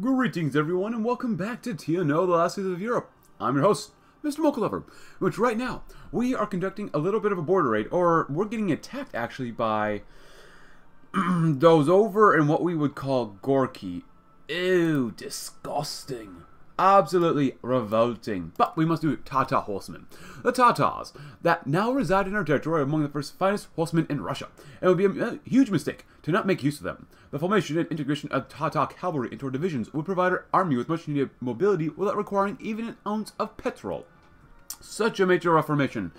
Greetings everyone and welcome back to TNO, the last cities of Europe. I'm your host, Mr. Mocha which right now, we are conducting a little bit of a border raid, or we're getting attacked actually by those over in what we would call Gorky. Ew, disgusting absolutely revolting. But we must do Tatar horsemen. The Tatars that now reside in our territory among the first finest horsemen in Russia. It would be a, huge mistake to not make use of them. The formation and integration of Tatar cavalry into our divisions would provide our army with much needed mobility without requiring even an ounce of petrol. Such a major reformation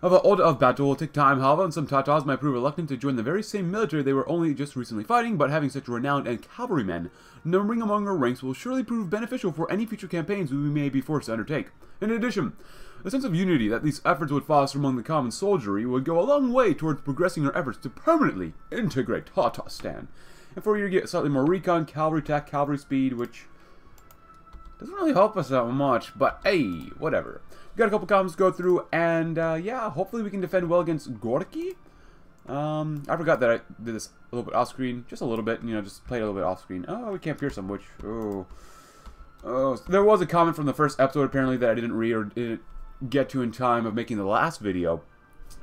of the order of battle will take time, however, and some Tatars might prove reluctant to join the very same military they were only just recently fighting, but having such renowned and cavalrymen numbering among our ranks will surely prove beneficial for any future campaigns we may be forced to undertake. In addition, the sense of unity that these efforts would foster among the common soldiery would go a long way towards progressing our efforts to permanently integrate Tatarstan. And for you to get slightly more recon, cavalry attack, cavalry speed, which doesn't really help us that much, but hey, whatever. We got a couple comments to go through, and uh, yeah, hopefully we can defend well against Gorky. Um, I forgot that I did this a little bit off screen, just a little bit, you know, just played a little bit off screen. Oh, we can't pierce them, which, oh. Oh, there was a comment from the first episode apparently that I didn't read or didn't get to in time of making the last video.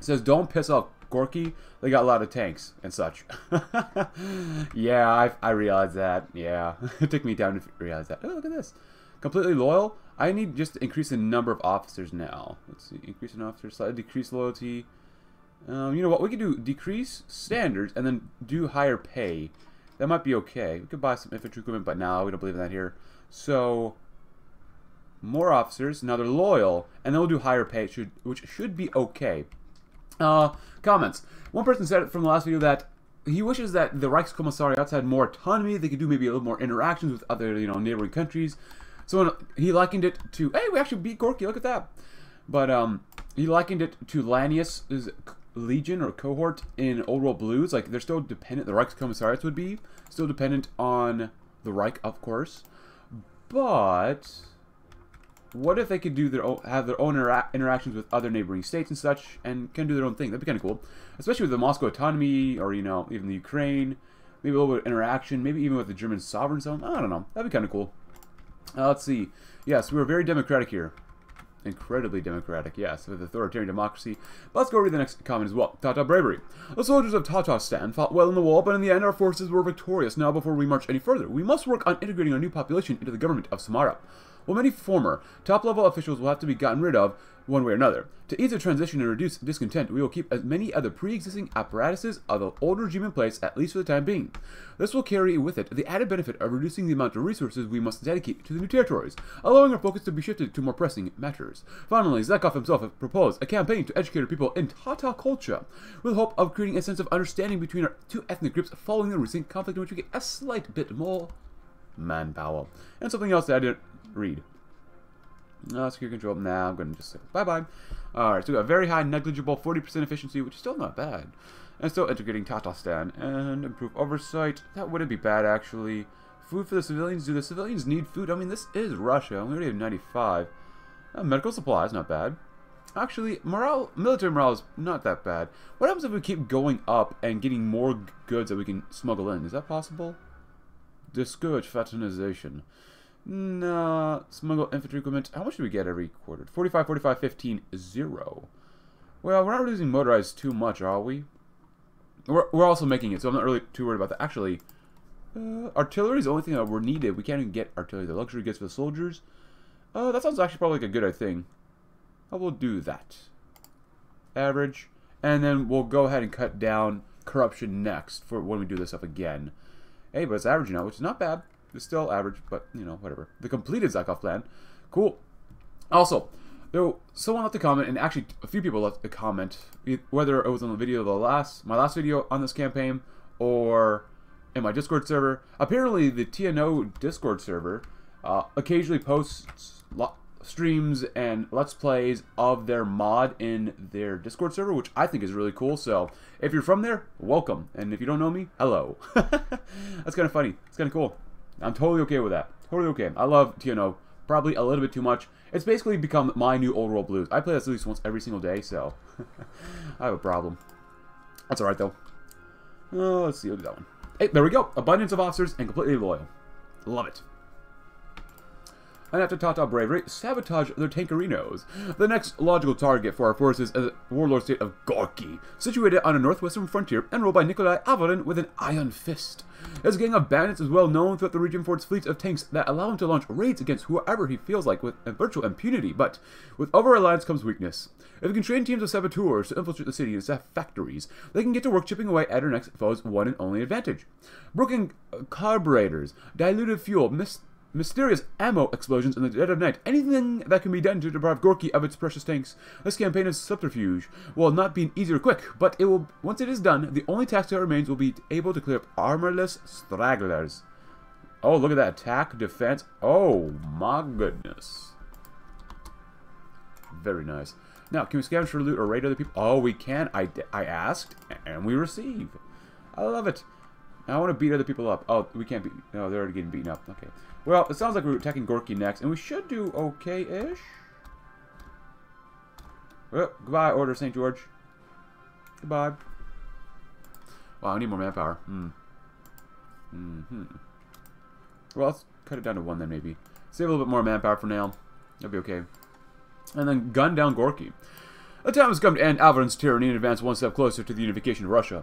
Says, don't piss off Gorky. They got a lot of tanks and such. yeah, I, I realized that. Yeah, it took me time to realize that. Oh, look at this. Completely loyal. I need just to increase the number of officers now. Let's see. Increase in officers, slightly decrease loyalty. Um, you know what? We could do decrease standards and then do higher pay. That might be okay. We could buy some infantry equipment, but now we don't believe in that here. So, more officers. Now they're loyal, and then we'll do higher pay, should, which should be okay. Uh, comments. One person said from the last video that he wishes that the Reichskommissariats had more autonomy. They could do maybe a little more interactions with other, you know, neighboring countries. So he likened it to, hey, we actually beat Gorky, look at that. But um, he likened it to Lanius' legion or cohort in Old World Blues. Like, they're still dependent, the Reichskommissariats would be, still dependent on the Reich, of course. But what if they could do their own, have their own intera interactions with other neighboring states and such, and can do their own thing? That'd be kind of cool, especially with the Moscow autonomy, or you know, even the Ukraine. Maybe a little bit of interaction, maybe even with the German sovereign zone. I don't know. That'd be kind of cool. Uh, let's see. Yes, we were very democratic here. Incredibly democratic, yes, with authoritarian democracy. But let's go read the next comment as well. Tata bravery. The soldiers of Tatarstan fought well in the war, but in the end our forces were victorious. Now, before we march any further, we must work on integrating our new population into the government of Samara. While many former, top-level officials will have to be gotten rid of, one way or another. To ease the transition and reduce discontent, we will keep as many of the pre-existing apparatuses of the old regime in place, at least for the time being. This will carry with it the added benefit of reducing the amount of resources we must dedicate to the new territories, allowing our focus to be shifted to more pressing matters. Finally, Zykov himself has proposed a campaign to educate people in Tata culture, with the hope of creating a sense of understanding between our two ethnic groups following the recent conflict in which we get a slight bit more manpower. And something else that I didn't read. Uh, secure control. Nah, I'm going to just say bye-bye. Alright, so we got very high, negligible, 40% efficiency, which is still not bad. And still integrating Tatarstan. And improve oversight. That wouldn't be bad, actually. Food for the civilians. Do the civilians need food? I mean, this is Russia. We already have 95. Uh, medical supplies, not bad. Actually, morale, military morale is not that bad. What happens if we keep going up and getting more goods that we can smuggle in? Is that possible? Discourage fraternization. Nah, smuggle infantry equipment. How much do we get every quarter? 45, 45, 15, 0. Well, we're not losing motorized too much, are we? We're, we're also making it, so I'm not really too worried about that. Actually, uh, artillery is the only thing that we're needed. We can't even get artillery. The luxury gets for the soldiers. Uh, that sounds actually probably like a good thing. I will do that. Average. And then we'll go ahead and cut down corruption next for when we do this stuff again. Hey, but it's average now, which is not bad. Still average, but, you know, whatever. The completed Zykov plan. Cool. Also, there someone left a comment, and actually a few people left a comment, whether it was on the video the last, my last video on this campaign, or in my Discord server. Apparently, the TNO Discord server uh, occasionally posts streams and let's plays of their mod in their Discord server, which I think is really cool. So if you're from there, welcome. And if you don't know me, hello. That's kind of funny. It's kind of cool. I'm totally okay with that. Totally okay. I love TNO probably a little bit too much. It's basically become my new Old World Blues. I play this at least once every single day, so I have a problem. That's alright, though. Uh, let's see, do that one. Hey, there we go. Abundance of officers and completely loyal. Love it. And after Tata bravery, sabotage their tankerinos. The next logical target for our forces is the warlord state of Gorky, situated on a northwestern frontier and ruled by Nikolai Avarin with an iron fist. His gang of bandits is well known throughout the region for its fleets of tanks that allow him to launch raids against whoever he feels like with virtual impunity, but with over-reliance comes weakness. If he can train teams of saboteurs to infiltrate the city and set factories, they can get to work chipping away at our next foe's one and only advantage. Broken carburetors, diluted fuel, mis mysterious ammo explosions in the dead of night, anything that can be done to deprive Gorky of its precious tanks. This campaign is subterfuge. Will not be easy or quick, but it will. Once it is done, the only task that remains will be able to clear up armorless stragglers. Oh, look at that attack, defense. Oh my goodness. Very nice. Now, can we scavenge for loot or raid other people? Oh, we can. I, I asked, and we receive. I love it. I want to beat other people up. Oh, we can't beat... No, they're already getting beaten up. Okay. Well, it sounds like we're attacking Gorky next, and we should do okay-ish. Oh, goodbye, Order St. George. Goodbye. Wow, I need more manpower. Hmm. Mm-hmm. Well, let's cut it down to one then, maybe. Save a little bit more manpower for now. That'll be okay and then gun down Gorky. The time has come to end Avarin's tyranny and advance one step closer to the unification of Russia.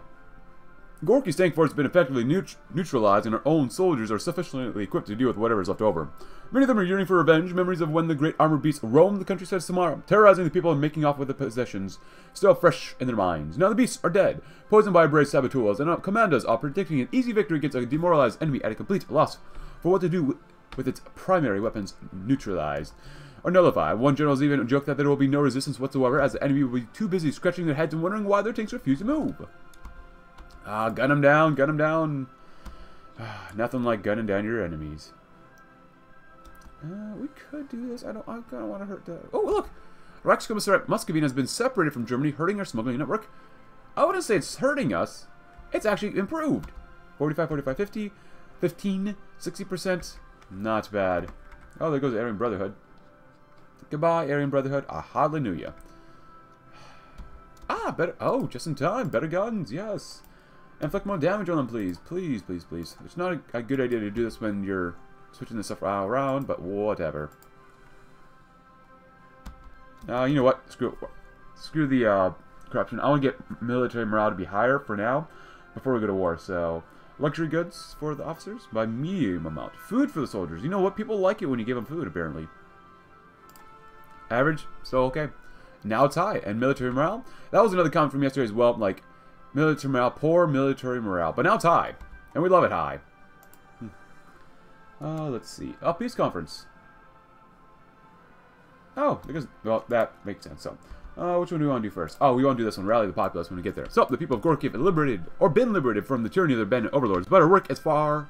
Gorky's tank force has been effectively neut neutralized, and our own soldiers are sufficiently equipped to deal with whatever is left over. Many of them are yearning for revenge, memories of when the great armored beasts roamed the countryside of Samara, terrorizing the people and making off with the possessions, still fresh in their minds. Now the beasts are dead, poisoned by brave saboteurs, and our commanders are predicting an easy victory against a demoralized enemy at a complete loss for what to do with its primary weapons neutralized or nullify. One general even joked that there will be no resistance whatsoever as the enemy will be too busy scratching their heads and wondering why their tanks refuse to move. Ah, gun them down, gun them down. Ah, nothing like gunning down your enemies. Uh, we could do this. I don't. I kind of want to hurt the. Oh, look! Reichskommissariat Moskowien has been separated from Germany, hurting our smuggling network. I wouldn't say it's hurting us. It's actually improved. 45, 45, 50, 15, 60%. Not bad. Oh, there goes the Aryan Brotherhood. Goodbye, Aryan Brotherhood. Ah, hallelujah. Ah, better. Oh, just in time. Better guns, yes. Inflict more damage on them, please. Please, please, please. It's not a, a good idea to do this when you're switching this stuff around, but whatever. Uh, you know what? Screw Screw the uh, corruption. I want to get military morale to be higher for now before we go to war, so... Luxury goods for the officers by medium amount. Food for the soldiers. You know what? People like it when you give them food, apparently. Average, so okay. Now it's high. And military morale? That was another comment from yesterday as well. Like, military morale, poor military morale. But now it's high. And we love it high. Hmm. Uh, let's see. Oh, peace conference. Oh, because, well, that makes sense. So, uh, which one do we want to do first? Oh, we want to do this one. Rally the populace when we get there. So, the people of Gorky have been liberated, or been liberated from the tyranny of their bandit overlords, but our work is far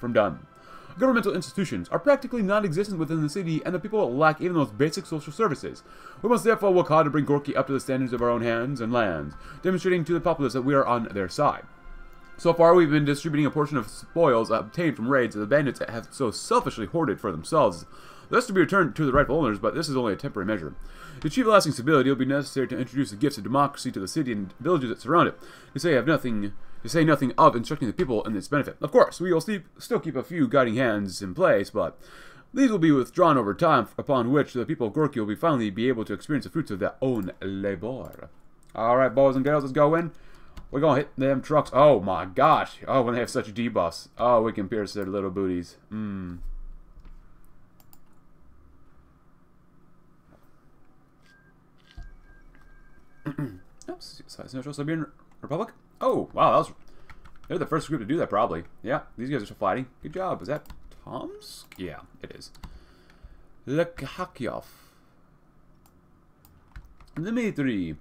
from done. Governmental institutions are practically non-existent within the city, and the people lack even those basic social services. We must therefore work hard to bring Gorky up to the standards of our own hands and lands, demonstrating to the populace that we are on their side. So far, we've been distributing a portion of spoils obtained from raids that the bandits that have so selfishly hoarded for themselves. Thus to be returned to the rightful owners, but this is only a temporary measure. To achieve lasting stability, it will be necessary to introduce the gifts of democracy to the city and villages that surround it. To say I have nothing to say nothing of instructing the people in its benefit. Of course, we will still keep a few guiding hands in place, but these will be withdrawn over time, upon which the people of Gorky will be finally be able to experience the fruits of their own labor. Alright, boys and girls, let's go in. We're gonna hit them trucks. Oh my gosh. Oh, when they have such debuffs. Oh, we can pierce their little booties. Mmm. Oh, Oops, Central Siberian Republic? Oh, wow, that was... They're the first group to do that, probably. Yeah, these guys are still fighting. Good job. Is that Tomsk? Yeah, it is. Lekhakyov. Dmitry.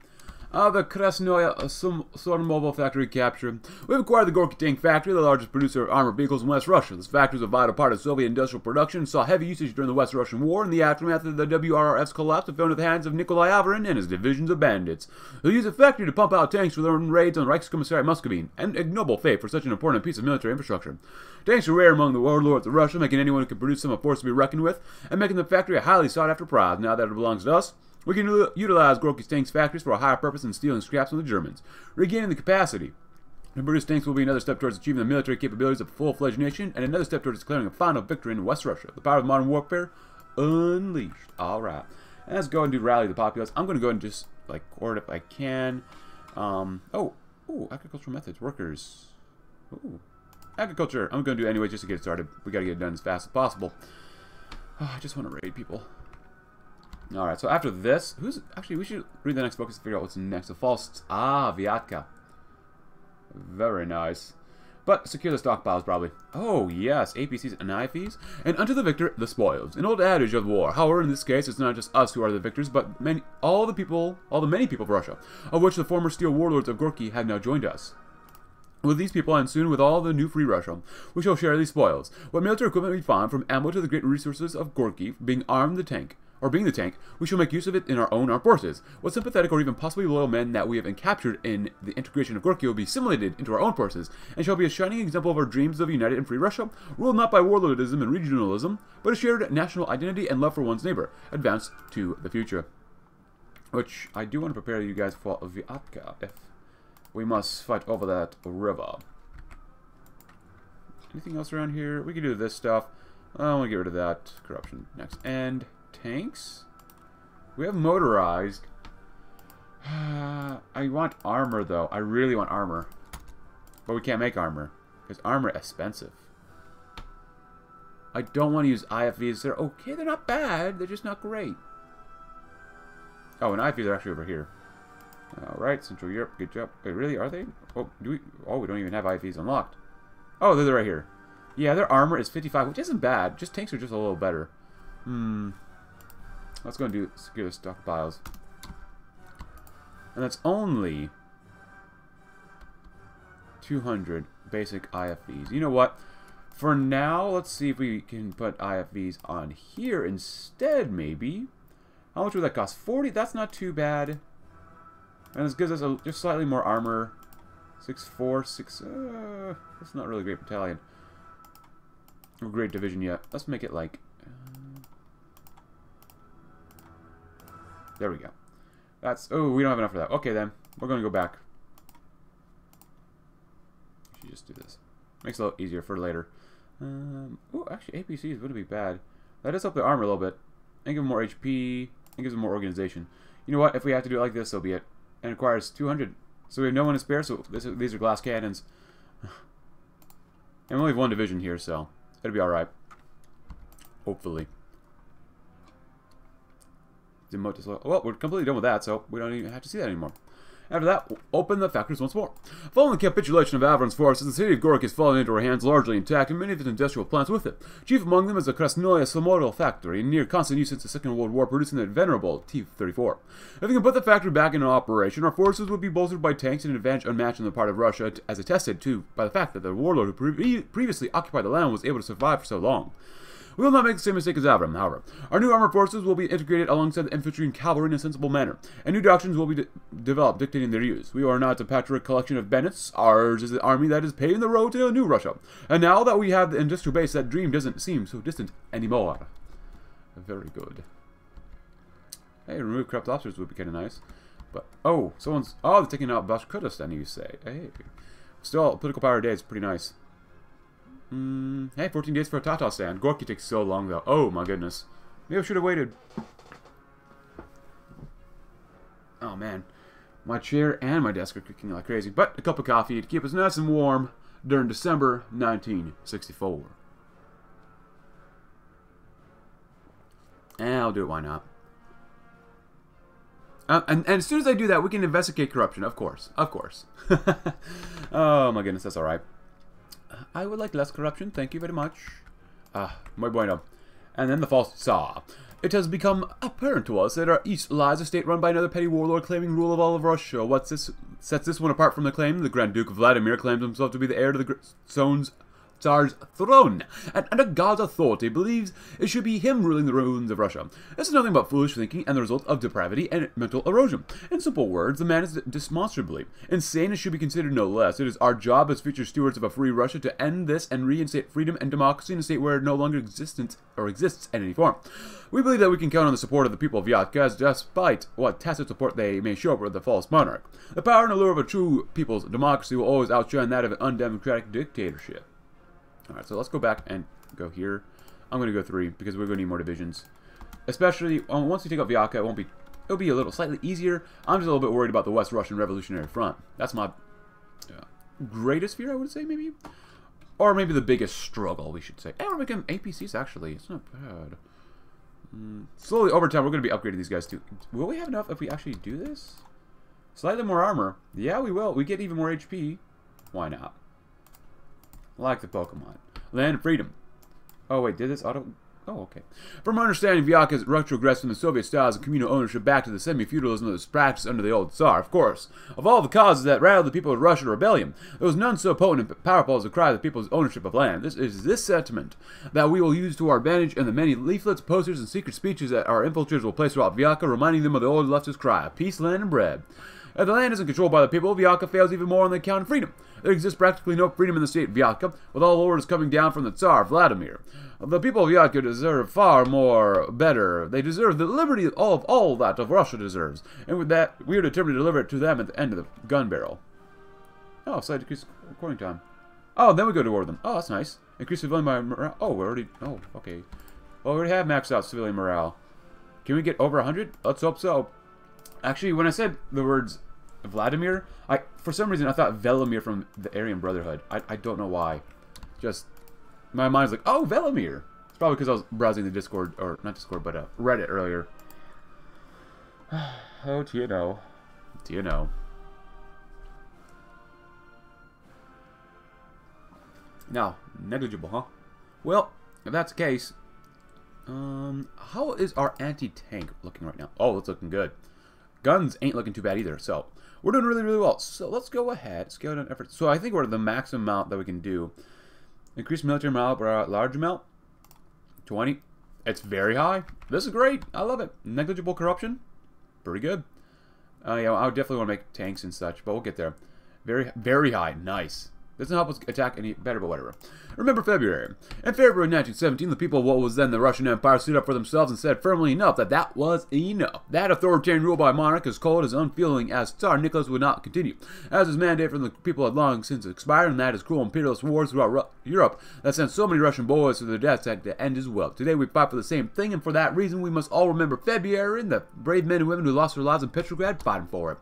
Uh, the Krasnoya Mobile factory capture. We've acquired the Gorky Tank factory, the largest producer of armored vehicles in West Russia. This factory is a vital part of Soviet industrial production, and saw heavy usage during the West Russian War and the aftermath of the WRRF's collapse and fell into the hands of Nikolai Avarin and his divisions of bandits, who used the factory to pump out tanks for their own raids on the Reichskommissariat Moskowien, an ignoble fate for such an important piece of military infrastructure. Tanks are rare among the warlords of Russia, making anyone who can produce them a force to be reckoned with, and making the factory a highly sought-after prize now that it belongs to us. We can utilize Gorky's tanks factories for a higher purpose than stealing scraps from the Germans. Regaining the capacity to produce tanks will be another step towards achieving the military capabilities of a full-fledged nation, and another step towards declaring a final victory in West Russia. The power of modern warfare unleashed. All right. And let's go and do rally the populace. I'm going to go and just like court if I can. Um, oh, oh, agricultural methods, workers. Ooh, agriculture. I'm going to do anyway just to get it started. We got to get it done as fast as possible. Oh, I just want to raid people. All right. So after this, who's actually we should read the next book to figure out what's next. The false ah Vyatka. Very nice. But secure the stockpiles, probably. Oh, yes, APCs and IFVs. And unto the victor, the spoils. An old adage of war. However, in this case, it's not just us who are the victors, but many, all the people, all the many people of Russia, of which the former steel warlords of Gorky have now joined us. With these people, and soon with all the new free Russia, we shall share these spoils. What military equipment we find, from ammo to the great resources of Gorky, being armed the tank, or being the tank, we shall make use of it in our own armed forces. What sympathetic or even possibly loyal men that we have captured in the integration of Gorky will be assimilated into our own forces, and shall be a shining example of our dreams of united and free Russia, ruled not by warlordism and regionalism, but a shared national identity and love for one's neighbor, advanced to the future. Which I do want to prepare you guys for Vyatka, if we must fight over that river. Anything else around here? We can do this stuff. I want to get rid of that. Corruption next. And tanks? We have motorized. I want armor, though. I really want armor. But we can't make armor. Because armor is expensive. I don't want to use IFVs. They're okay. They're not bad. They're just not great. Oh, and IFVs are actually over here. Alright, Central Europe. Good job. Wait, really? Are they? Oh, do we? Oh, we don't even have IFVs unlocked. Oh, they're right here. Yeah, their armor is 55, which isn't bad. Just tanks are just a little better. Hmm. Let's go and do secure stockpiles. And that's only 200 basic IFVs. You know what? For now, let's see if we can put IFVs on here instead, maybe. How much would that cost? 40? That's not too bad. And this gives us a, just slightly more armor. 6, 4, 6... Uh, that's not really great battalion. Or great division yet. Let's make it like There we go. That's... Oh, we don't have enough for that. Okay, then. We're going to go back. Should just do this. Makes it a little easier for later. Um, oh, actually, APCs wouldn't be bad. That does up the armor a little bit. And give them more HP. And gives them more organization. You know what? If we have to do it like this, so be it. And it requires 200. So we have no one to spare, so this, these are glass cannons. and we only have one division here, so it'll be alright. Hopefully. Well, we're completely done with that, so we don't even have to see that anymore. After that, open the factories once more. Following the capitulation of Avarin's forces, the city of Gork has fallen into our hands largely intact, and many of its industrial plants with it. Chief among them is the Krasnoya Samodal factory, in near constant use since the Second World War, producing the venerable T-34. If we can put the factory back into operation, our forces would be bolstered by tanks and an advantage unmatched on the part of Russia, as attested to by the fact that the warlord who pre previously occupied the land was able to survive for so long. We will not make the same mistake as Avarin, however. Our new armored forces will be integrated alongside the infantry and cavalry in a sensible manner, and new doctrines will be de developed dictating their use. We are not a patchwork collection of Bennetts. Ours is the army that is paving the road to a new Russia. And now that we have the industrial base, that dream doesn't seem so distant anymore. Very good. Hey, remove corrupt officers would be kind of nice. But, oh, someone's, oh, they're taking out Bashkortostan, you say. Hey. Still, political power day is pretty nice. Mm, hey, 14 days for a Tatarstan. Gorky takes so long, though. Oh, my goodness. Maybe I should have waited. Oh, man. My chair and my desk are creaking like crazy. But a cup of coffee to keep us nice and warm during December 1964. And I'll do it, why not? Uh, and, and as soon as I do that, we can investigate corruption, of course. Of course. oh, my goodness, that's alright. I would like less corruption, thank you very much. Ah, muy bueno. And then the false Tsar. It has become apparent to us that our east lies a state run by another petty warlord claiming rule of all of Russia. What this, sets this one apart from the claim? The Grand Duke Vladimir claims himself to be the heir to the Tsar's Tsar's throne, and under God's authority believes it should be him ruling the ruins of Russia. This is nothing but foolish thinking and the result of depravity and mental erosion. In simple words, the man is demonstrably insane and should be considered no less. It is our job as future stewards of a free Russia to end this and reinstate freedom and democracy in a state where it no longer exists or exists in any form. We believe that we can count on the support of the people of Yatkaz, despite what tacit support they may show for the false monarch. The power and allure of a true people's democracy will always outshine that of an undemocratic dictatorship. Alright, so let's go back and go here. I'm going to go three because we're going to need more divisions. Especially um, once we take out Vyaka, it won't be. It'll be a little slightly easier. I'm just a little bit worried about the West Russian Revolutionary Front. That's my uh, greatest fear, I would say, maybe, or maybe the biggest struggle, we should say. And we're making APCs actually. It's not bad. Mm, slowly over time, we're going to be upgrading these guys too. Will we have enough if we actually do this? Slightly more armor. Yeah, we will. We get even more HP. Why not? Like the Pokemon. Land of Freedom. Oh, wait, did this auto... Oh, okay. From understanding, Vyaka is retrogressed from the Soviet styles of communal ownership back to the semi-feudalism that was practiced under the old Tsar, of course. Of all the causes that rattled the people of Russia to rebellion, there was none so potent and powerful as the cry of the people's ownership of land. This is this sentiment that we will use to our advantage in the many leaflets, posters, and secret speeches that our infiltrators will place throughout Vyaka, reminding them of the old leftist cry peace, land, and bread. If the land isn't controlled by the people, Vyaka fails even more on the account of freedom. There exists practically no freedom in the state of Vyaka, with all orders coming down from the Tsar, Vladimir. The people of Vyaka deserve far more better. They deserve the liberty of all, of all that of Russia deserves. And with that, we are determined to deliver it to them at the end of the gun barrel. Oh, slight decrease recording time. Oh, then we go to war with them. Oh, that's nice. Increase civilian morale. Oh, we already... Oh, okay. Well, we already have maxed out civilian morale. Can we get over 100? Let's hope so. Actually, when I said the words Vladimir, I for some reason I thought Velimir from the Aryan Brotherhood. I, I don't know why. Just my mind's like, oh, Velimir. It's probably because I was browsing the Discord or not Discord, but uh, Reddit earlier. oh, do you know? Do you know? Now, negligible, huh? Well, if that's the case, um, how is our anti-tank looking right now? Oh, it's looking good. Guns ain't looking too bad either, so we're doing really, really well. So let's go ahead, scale down effort. So I think we're at the maximum amount that we can do. Increase military morale by large amount. 20. It's very high. This is great. I love it. Negligible corruption. Pretty good. Uh, yeah, I definitely want to make tanks and such, but we'll get there. Very, very high. Nice. Doesn't help us attack any better, but whatever. Remember February. In February 1917, the people of what was then the Russian Empire stood up for themselves and said firmly enough that that was enough. That authoritarian rule by monarch as cold as unfeeling as Tsar Nicholas would not continue. As his mandate from the people had long since expired, and that his cruel imperialist wars throughout Ru Europe that sent so many Russian boys to their deaths had to end as well. Today we fight for the same thing, and for that reason we must all remember February and the brave men and women who lost their lives in Petrograd fighting for it.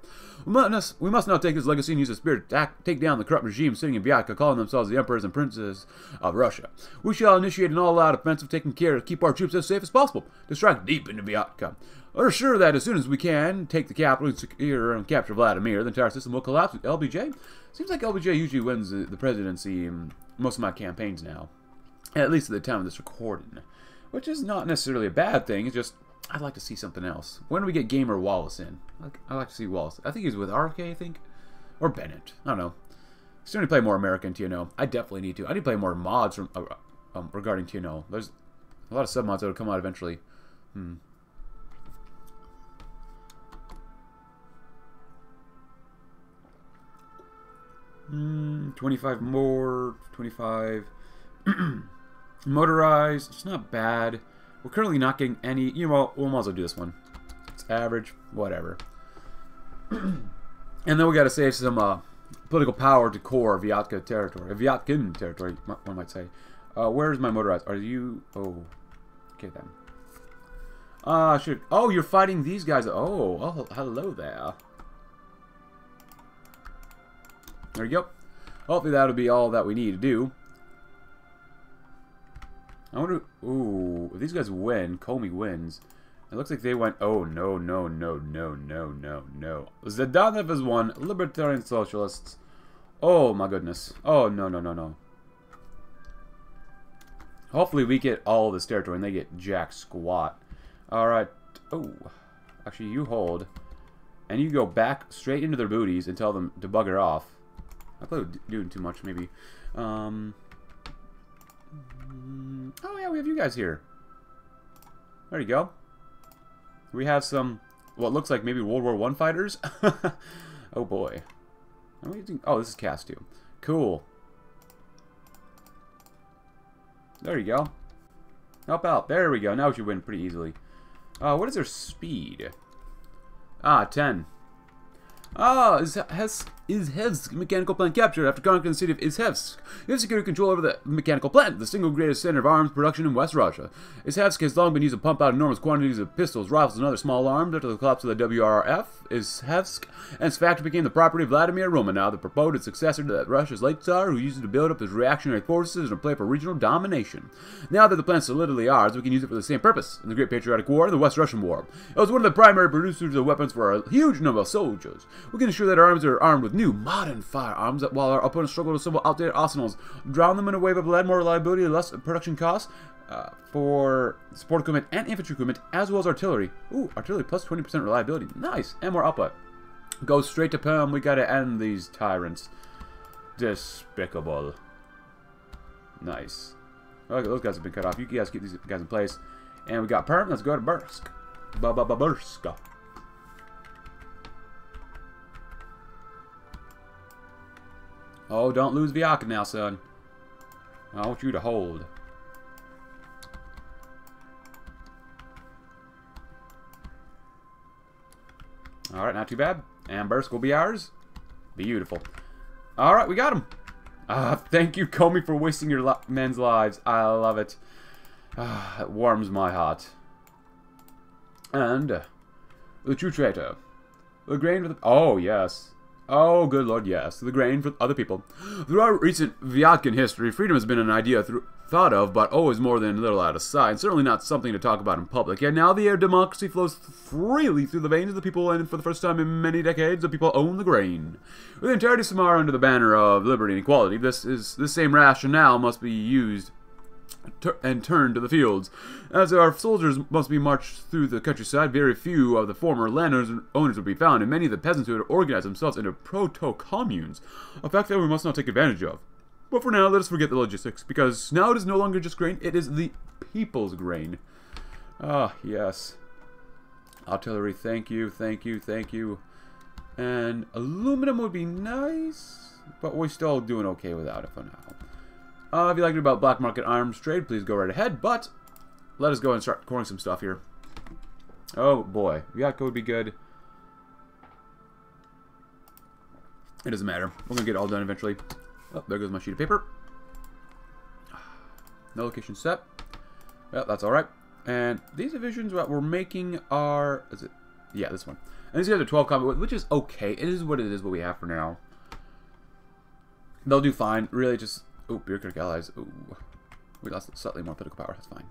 We must, we must now take his legacy and use the spirit to take down the corrupt regime sitting in Vyaka, calling themselves the emperors and princes of Russia. We shall initiate an all-out offensive, taking care to keep our troops as safe as possible, to strike deep into Vyaka. We're sure that as soon as we can take the capital and secure and capture Vladimir, the entire system will collapse. LBJ seems like LBJ usually wins the, the presidency in most of my campaigns now, at least at the time of this recording, which is not necessarily a bad thing. It's just I'd like to see something else. When do we get Gamer Wallace in? I'd like to see Wallace. I think he's with RK, I think. Or Bennett. I don't know. Still need to play more American TNO. I definitely need to. I need to play more mods from uh, um, regarding TNO. There's a lot of sub mods that will come out eventually. Hmm. Mm, 25 more, 25. Motorized, it's not bad. We're currently not getting any... You know? We'll might as well do this one. It's average. Whatever. and then we got to save some uh, political power to core Vyatka territory. Vyatkin territory, one might say. Uh, where's my motorized? Are you... Oh. Okay, then. Ah, uh, should... Oh, you're fighting these guys. Oh, oh, hello there. There you go. Hopefully that'll be all that we need to do. I wonder... Ooh, if these guys win, Komi wins. It looks like they went... Oh, no, no, no, no, no, no, no. Zhdanov has won. Libertarian Socialists. Oh, my goodness. Oh, no, no, no, no. Hopefully we get all this territory and they get jack squat. Alright. Oh. Actually, you hold. And you go back straight into their booties and tell them to bugger off. I thought doing too much, maybe. Um... Oh, yeah, we have you guys here. There you go. We have some, what looks like maybe World War One fighters. oh, boy. Oh, this is cast too. Cool. There you go. Help out. There we go. Now we should win pretty easily. Uh, what is their speed? Ah, 10. Oh, is, has Izhevsk mechanical plant captured after conquering the city of Izhevsk. You have secured control over the mechanical plant, the single greatest center of arms production in West Russia. Izhevsk has long been used to pump out enormous quantities of pistols, rifles, and other small arms after the collapse of the WRF. Izhevsk and its factory became the property of Vladimir Romanov, the purported successor to that Russia's late Tsar, who used it to build up his reactionary forces and to play for regional domination. Now that the plant's solidly ours, we can use it for the same purpose. In the Great Patriotic War and the West Russian War, it was one of the primary producers of weapons for a huge number of soldiers. We can ensure that our armies are armed with new, modern firearms that while our opponents struggle to assemble outdated arsenals, drown them in a wave of lead, more reliability, less production costs, uh, for support equipment and infantry equipment, as well as artillery. Ooh, artillery plus 20% reliability. Nice. And more output. Go straight to Perm. We gotta end these tyrants. Despicable. Nice. Okay, those guys have been cut off. You guys keep these guys in place. And we got Perm. Let's go to Bursk. Ba ba ba Bursk. Oh, don't lose Viaka now, son. I want you to hold. Alright, not too bad. And Bursk will be ours. Beautiful. Alright, we got him. Ah, thank you, Komi, for wasting your li men's lives. I love it. Ah, it warms my heart. And uh, the true traitor. The grain for the... Oh, yes. Oh, good lord, yes. The grain for other people. Throughout recent Vyatkin history, freedom has been an idea thought of, but always more than a little out of sight, and certainly not something to talk about in public. Yet now the air democracy flows freely through the veins of the people, and for the first time in many decades, the people own the grain. With the entirety of Samara under the banner of liberty and equality, this is this same rationale must be used and turned to the fields. As our soldiers must be marched through the countryside, very few of the former landowners would be found, and many of the peasants who had organized themselves into proto-communes, a fact that we must not take advantage of. But for now, let us forget the logistics, because now it is no longer just grain, it is the people's grain. Ah, yes. Artillery, thank you, thank you, thank you. And aluminum would be nice, but we're still doing okay without it for now. Uh, if you like it about black market arms trade, please go right ahead. But let us go and start coring some stuff here. Oh boy, Vyaka would be good. It doesn't matter. We're gonna get it all done eventually. Oh, there goes my sheet of paper. No location set. Yeah, that's all right. And these divisions that we're making are is it? Yeah, this one. And these guys are 12 combat, which is okay. It is what it is. What we have for now. They'll do fine. Really, just Oh, bureaucratic allies. We lost slightly more political power. That's fine.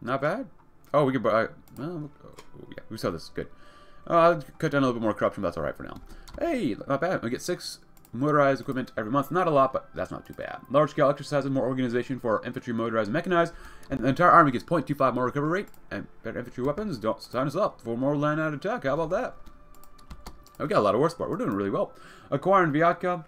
Not bad. Oh, we can buy... Oh, yeah, we saw this. Good. Uh, I'll cut down a little bit more corruption, but that's alright for now. Hey, not bad. We get six motorized equipment every month. Not a lot, but that's not too bad. Large-scale exercises, more organization for infantry, motorized, and mechanized. And the entire army gets 0.25 more recovery rate and better infantry weapons. Don't sign us up for more land out attack. How about that? We got a lot of horsepower. We're doing really well. Acquiring Vyatka.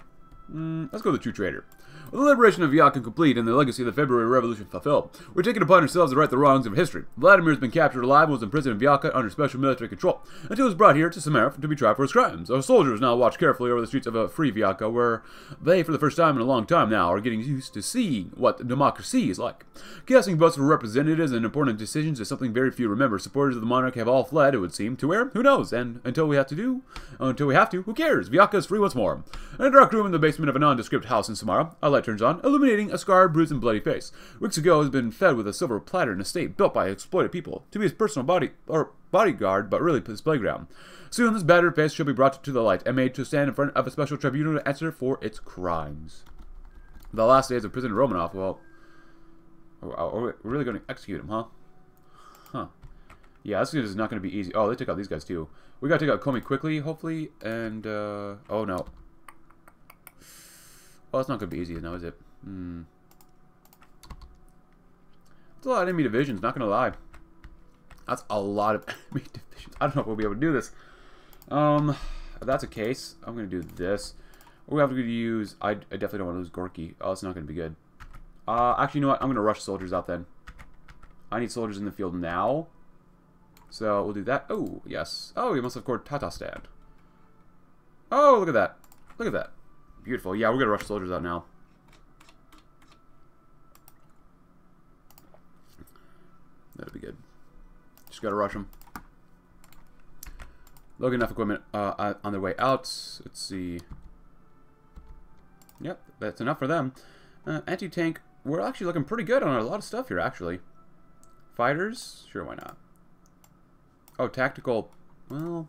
Mm, let's go the True Trader. With the liberation of Yakin complete and the legacy of the February Revolution fulfilled, we're taking upon ourselves to right the wrongs of history. Vladimir has been captured alive and was imprisoned in Vyaka under special military control, until he was brought here to Samara to be tried for his crimes. Our soldiers now watch carefully over the streets of a free Vyaka, where they, for the first time in a long time now, are getting used to seeing what democracy is like. Casting votes for representatives and important decisions is something very few remember. Supporters of the monarch have all fled, it would seem, to where? Who knows? And until we have to do, until we have to, who cares? Vyaka is free once more. In a dark room in the basement of a nondescript house in Samara, a light turns on, illuminating a scarred, bruised, and bloody face. Weeks ago, has been fed with a silver platter in a state built by exploited people to be his personal body or bodyguard, but really his playground. Soon, this battered face shall be brought to the light and made to stand in front of a special tribunal to answer for its crimes. The last days of President Romanov, well, we're really going to execute him, huh? Huh. Yeah, this is not going to be easy. Oh, they took out these guys, too. We got to take out Komi quickly, hopefully, and, uh, oh, no. Well, it's not going to be easy now, is it? Hmm. That's a lot of enemy divisions, not gonna lie. That's a lot of enemy divisions. I don't know if we'll be able to do this. Um, if that's a case, I'm gonna do this. We have to use. I, I definitely don't want to lose Gorky. Oh, it's not gonna be good. Uh, actually, you know what? I'm gonna rush soldiers out then. I need soldiers in the field now. So we'll do that. Oh, yes. Oh, we must have scored Tatarstan. Oh, look at that. Look at that. Beautiful. Yeah, we're gonna rush soldiers out now. That'll be good. Just gotta rush them. Look enough equipment uh, on their way out. Let's see. Yep, that's enough for them. Uh, Anti-tank, we're actually looking pretty good on a lot of stuff here, actually. Fighters? Sure, why not? Oh, tactical. Well,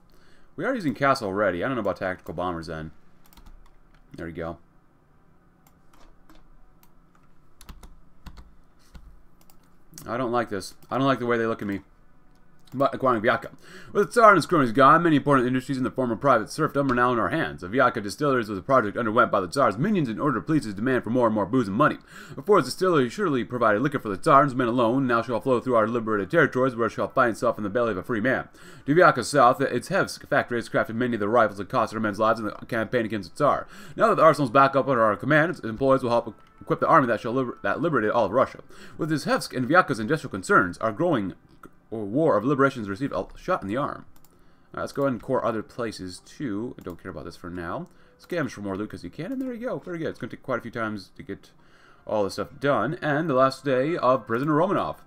we are using castle already. I don't know about tactical bombers then. There you go. I don't like this. I don't like the way they look at me. But acquiring Vyatka. With the Tsar and his cronies gone, many important industries in the former private serfdom are now in our hands. The Vyatka Distilleries was a project underwent by the Tsar's minions in order to please his demand for more and more booze and money. Before, the distillery surely provided liquor for the Tsar and his men alone, now shall flow through our liberated territories, where it shall find itself in the belly of a free man. To Vyatka's south, Izhevsk factory has crafted many of the rifles that cost our men's lives in the campaign against the Tsar. Now that the arsenal's back up under our command, its employees will help equip the army that shall liber that liberated all of Russia. With Izhevsk and Vyatka's industrial concerns, our growing or War of Liberation has received a shot in the arm. Right, let's go ahead and core other places too. I don't care about this for now. Scavenge for more loot because you can, and there you go. Very good. It's going to take quite a few times to get all this stuff done. And the last day of Prisoner Romanov.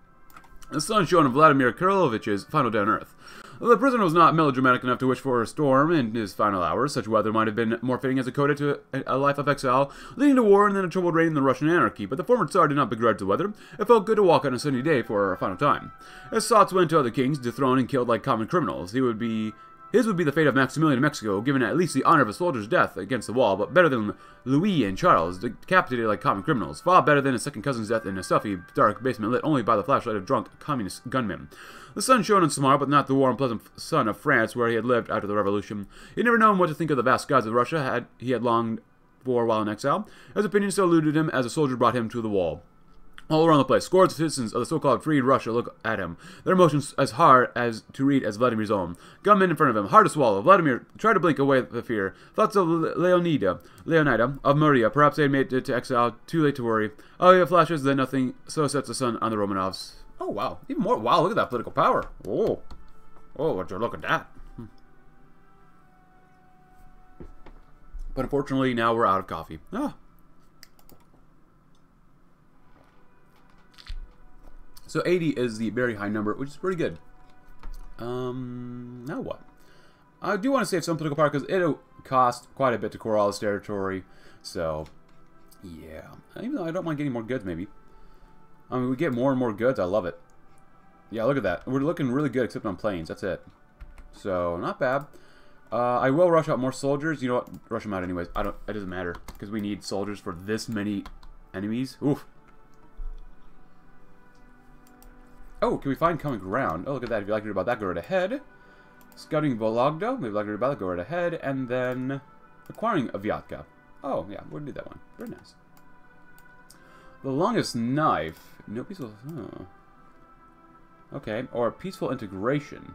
The sun shone on Vladimir Kirillovich's final day on Earth. The prisoner was not melodramatic enough to wish for a storm in his final hours. Such weather might have been more fitting as a coda to a life of exile, leading to war and then a troubled reign in the Russian anarchy. But the former Tsar did not begrudge the weather. It felt good to walk on a sunny day for a final time. His thoughts went to other kings, dethroned and killed like common criminals. He would be his would be the fate of Maximilian of Mexico, given at least the honor of a soldier's death against the wall, but better than Louis and Charles, decapitated like common criminals. Far better than a second cousin's death in a stuffy, dark basement lit only by the flashlight of drunk communist gunmen. The sun shone on Samar, but not the warm, pleasant sun of France, where he had lived after the revolution. He had never known what to think of the vast gods of Russia had he had longed for while in exile. His opinion still eluded him as a soldier brought him to the wall. All around the place, scores of citizens of the so-called freed Russia look at him, their emotions as hard as to read as Vladimir's own. Gunmen in front of him, hard to swallow. Vladimir tried to blink away the fear. Thoughts of Leonida, Leonida, of Maria, perhaps they had made it to exile, too late to worry. Oh, yeah, flashes, then nothing, so sets the sun on the Romanovs. Oh, wow. Even more. Wow, look at that political power. Oh. Oh, would you look at that? Hmm. But unfortunately, now we're out of coffee. Ah. So 80 is the very high number, which is pretty good. Um, now what? I do want to save some political power because it'll cost quite a bit to core all this territory. So, yeah. Even though I don't mind getting more goods, maybe. I mean, we get more and more goods. I love it. Yeah, look at that. We're looking really good except on planes. That's it. So, not bad. Uh, I will rush out more soldiers. You know what? Rush them out anyways. I don't. It doesn't matter because we need soldiers for this many enemies. Oof. Oh, can we find common ground? Oh, look at that. If you'd like to read about that, go right ahead. Scouting Vologda. Maybe you'd like to read about that, go right ahead. And then acquiring a Vyatka. Oh, yeah, we'll do that one. Very nice. The longest knife. No peaceful. Oh. Okay, or peaceful integration.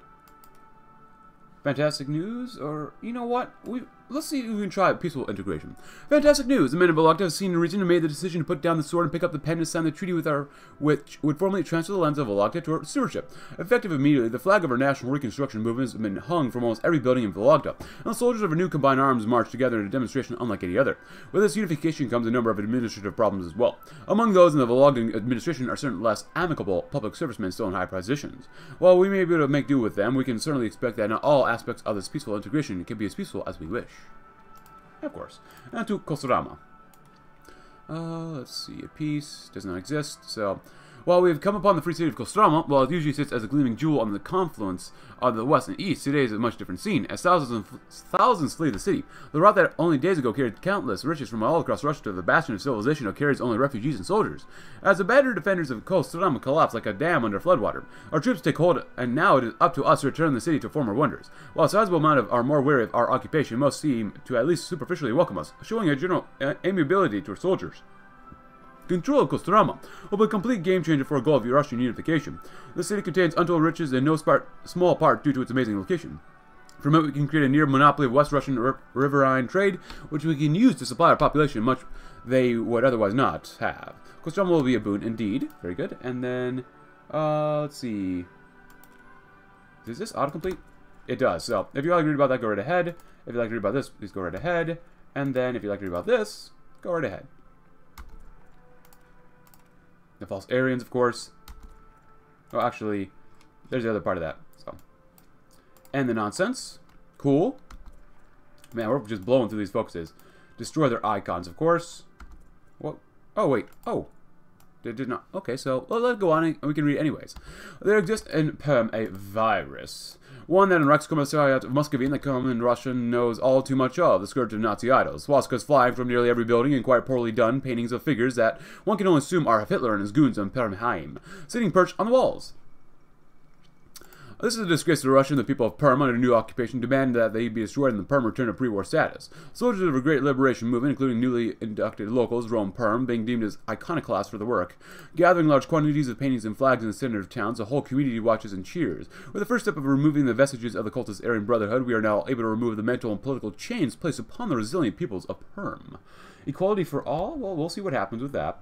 Fantastic news, or you know what? We let's see if we can try peaceful integration. Fantastic news! The men of Vologda have seen reason and made the decision to put down the sword and pick up the pen to sign the treaty with our, which would formally transfer the lands of Vologda to our stewardship. Effective immediately, the flag of our national reconstruction movement has been hung from almost every building in Vologda, and the soldiers of our new combined arms march together in a demonstration unlike any other. With this unification comes a number of administrative problems as well. Among those in the Vologda administration are certain less amicable public servicemen still in high positions. While we may be able to make do with them, we can certainly expect that not all aspects of this peaceful integration it can be as peaceful as we wish. Of course. And to Kostroma. Uh, let's see. A piece does not exist, so while we have come upon the free city of Kostroma, while it usually sits as a gleaming jewel on the confluence of the west and east, today is a much different scene, as thousands and thousands flee the city. The route that only days ago carried countless riches from all across Russia to the bastion of civilization now carries only refugees and soldiers. As the battered defenders of Kostroma collapse like a dam under floodwater, our troops take hold, and now it is up to us to return the city to former wonders. While a sizable amount of are more weary of our occupation, most seem to at least superficially welcome us, showing a general uh, amiability to our soldiers. Control of Kostroma will be a complete game changer for a goal of Russian unification. The city contains untold riches in no small part due to its amazing location. From it, we can create a near monopoly of West Russian riverine trade, which we can use to supply our population much they would otherwise not have. Kostroma will be a boon indeed. Very good. And then, uh, let's see. Does this autocomplete? It does. So, if like to read about that, go right ahead. If you'd like to read about this, please go right ahead. And then, if you'd like to read about this, go right ahead. The false Aryans, of course. Oh, actually, there's the other part of that. So, and the nonsense. Cool. Man, we're just blowing through these focuses. Destroy their icons, of course. What? Oh, wait. Oh. They did not. Okay, so well, let's go on and we can read anyways. There exists in Perm a virus. One that in Reichskommissariat of in the common Russian knows all too much of, the scourge of Nazi idols. Swastikas flying from nearly every building and quite poorly done paintings of figures that one can only assume are Hitler and his goons on Permheim, sitting perched on the walls. This is a disgrace to Russia and the people of Perm under new occupation demand that they be destroyed and the Perm return to pre-war status. Soldiers of a great liberation movement, including newly inducted locals, roam Perm, being deemed as iconoclasts for the work. Gathering large quantities of paintings and flags in the center of towns, the whole community watches and cheers. With the first step of removing the vestiges of the cultist Aryan Brotherhood, we are now able to remove the mental and political chains placed upon the resilient peoples of Perm. Equality for all? Well, we'll see what happens with that.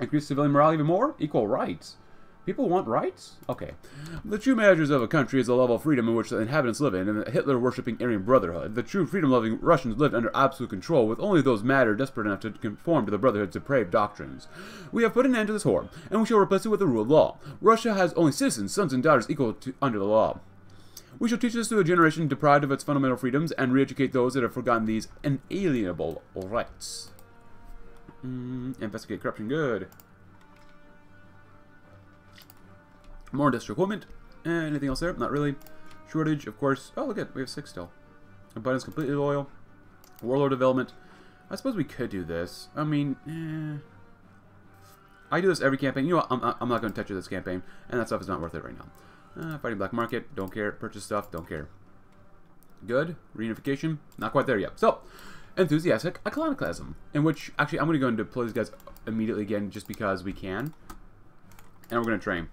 Increase civilian morale even more? Equal rights. People want rights? Okay. The true measures of a country is the level of freedom in which the inhabitants live in, and the Hitler-worshipping Aryan Brotherhood. The true freedom-loving Russians lived under absolute control, with only those matter desperate enough to conform to the Brotherhood's depraved doctrines. We have put an end to this horror, and we shall replace it with the rule of law. Russia has only citizens, sons and daughters equal to, under the law. We shall teach this to a generation deprived of its fundamental freedoms, and re-educate those that have forgotten these inalienable rights. Mm, investigate corruption, good. More industrial equipment. Eh, anything else there? Not really. Shortage, of course. Oh, look at we have six still. Abundance completely loyal. Warlord development. I suppose we could do this. I mean, eh. I do this every campaign. You know what? I'm, I'm not going to touch this campaign. And that stuff is not worth it right now. Uh, fighting black market. Don't care. Purchase stuff. Don't care. Good. Reunification. Not quite there yet. So, enthusiastic iconoclasm. In which, actually, I'm going to go and deploy these guys immediately again just because we can. And we're going to train.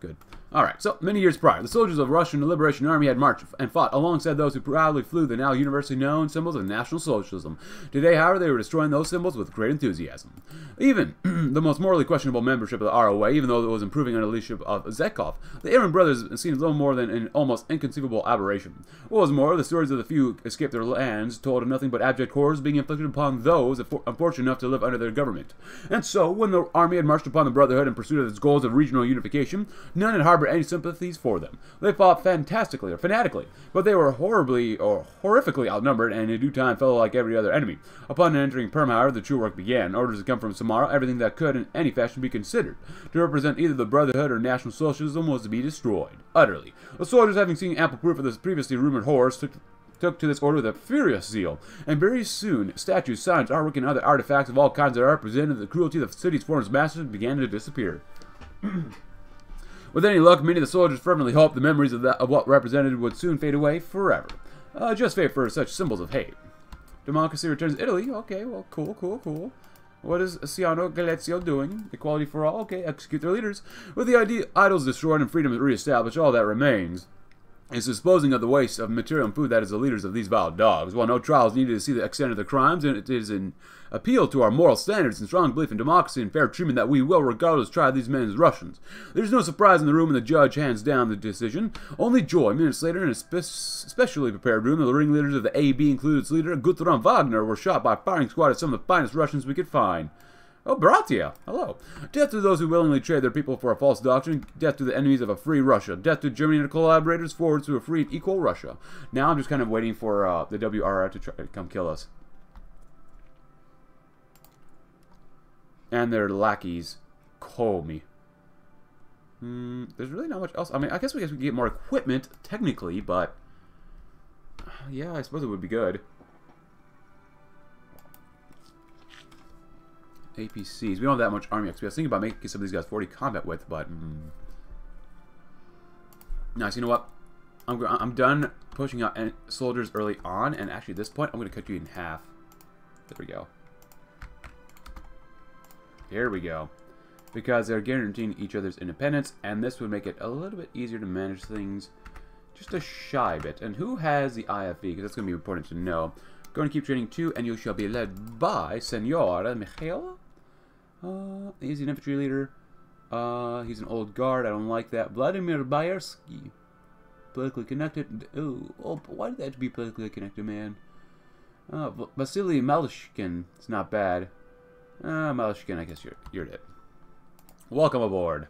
Good. Alright, so many years prior, the soldiers of the Russian Liberation Army had marched and fought alongside those who proudly flew the now universally known symbols of National Socialism. Today, however, they were destroying those symbols with great enthusiasm. Even the most morally questionable membership of the ROA, even though it was improving under the leadership of Zykov, the Aryan brothers seemed little more than an almost inconceivable aberration. What was more, the stories of the few who escaped their lands told of nothing but abject horrors being inflicted upon those unfortunate enough to live under their government. And so, when the army had marched upon the Brotherhood in pursuit of its goals of regional unification, none had harbored any sympathies for them. They fought fantastically or fanatically, but they were horribly or horrifically outnumbered and in due time fell like every other enemy. Upon entering Perm, however, the true work began. Orders had come from Samara, everything that could in any fashion be considered to represent either the Brotherhood or National Socialism was to be destroyed, utterly. The soldiers, having seen ample proof of this previously rumored horrors, took took to this order with a furious zeal, and very soon statues, signs, artwork, and other artifacts of all kinds that represented the cruelty of the city's former masters began to disappear. With any luck, many of the soldiers fervently hoped the memories of, that, of what represented would soon fade away forever. Uh, just fate for such symbols of hate. Democracy returns Italy. Okay, well, cool, cool, cool. What is Ciano Galeazzo doing? Equality for all? Okay, execute their leaders. With the idea idols destroyed and freedom reestablished, all that remains is disposing of the waste of material and food that is the leaders of these vile dogs. While no trials needed to see the extent of the crimes, and it is an appeal to our moral standards and strong belief in democracy and fair treatment that we will regardless try these men as Russians. There's no surprise in the room when the judge hands down the decision. Only joy. Minutes later, in a spe specially prepared room, the ringleaders of the AB, including its leader, Gutrum Wagner, were shot by firing squad of some of the finest Russians we could find. Oh, Bratia! Hello. Death to those who willingly trade their people for a false doctrine. Death to the enemies of a free Russia. Death to Germany and collaborators. Forward to a free and equal Russia. Now I'm just kind of waiting for uh, the WRR to, try to come kill us. And their lackeys. Call me. Hmm, there's really not much else. I mean, I guess we guess we get more equipment, technically, but... Yeah, I suppose it would be good. APCs. We don't have that much army XP. I was thinking about making some of these guys 40 combat width, but... Mm. Nice. You know what? I'm, I'm done pushing out soldiers early on, and actually at this point, I'm going to cut you in half. There we go. Here we go. Because they're guaranteeing each other's independence, and this would make it a little bit easier to manage things just a shy bit. And who has the IFV? Because that's going to be important to know. Going to keep training too, and you shall be led by Senora Mikhail. Uh, he's an infantry leader. Uh, he's an old guard. I don't like that. Vladimir Boyarsky. Politically connected. Oh, why did that have to be politically connected, man? Uh, Vasily Malishkin. It's not bad. Uh, Malishkin, I guess you're, you're it. Welcome aboard.